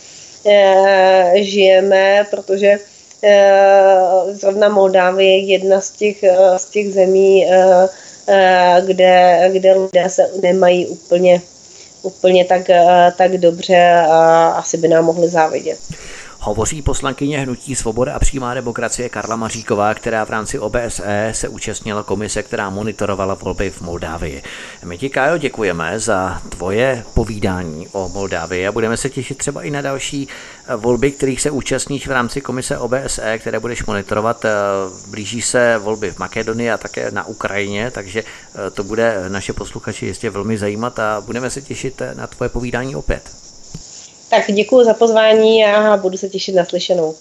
eh, žijeme, protože Eh, zrovna Moldávie je jedna z těch, z těch zemí, kde, kde lidé se nemají úplně, úplně tak, tak dobře a asi by nám mohli závidět. Hovoří poslankyně Hnutí Svoboda a přímá demokracie Karla Maříková, která v rámci OBSE se účastnila komise, která monitorovala volby v Moldávii. My ti, Kájo, děkujeme za tvoje povídání o Moldávii a budeme se těšit třeba i na další eh, volby, kterých se účastníš v rámci komise OBSE, které budeš monitorovat. Eh, blíží se volby v Makedonii a také na Ukrajině, takže eh, to bude naše posluchači jistě velmi zajímat a budeme se těšit na tvoje povídání opět. Tak děkuji za pozvání a budu se těšit na slyšenou.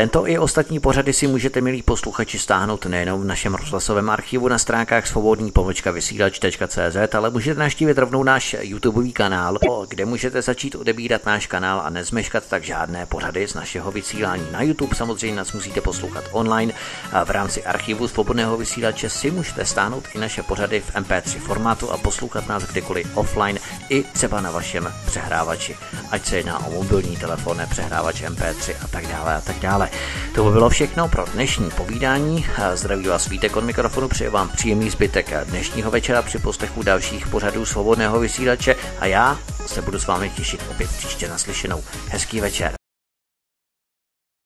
Tento i ostatní pořady si můžete, milí posluchači, stáhnout nejenom v našem rozhlasovém archivu na stránkách svobodný pomočka vysílač.cz, ale můžete naštívit rovnou náš YouTubeový kanál, kde můžete začít odebírat náš kanál a nezmeškat tak žádné pořady z našeho vysílání. Na YouTube samozřejmě nás musíte poslouchat online. A v rámci archivu svobodného vysílače si můžete stáhnout i naše pořady v MP3 formátu a poslouchat nás kdykoliv offline, i třeba na vašem přehrávači. Ať se jedná o mobilní telefon, přehrávač MP3 a tak dále a tak dále. To by bylo všechno pro dnešní povídání. Zdraví vás Vítek od mikrofonu, přeji vám příjemný zbytek dnešního večera při poslechu dalších pořadů svobodného vysílače a já se budu s vámi těšit opět příště naslyšenou. Hezký večer.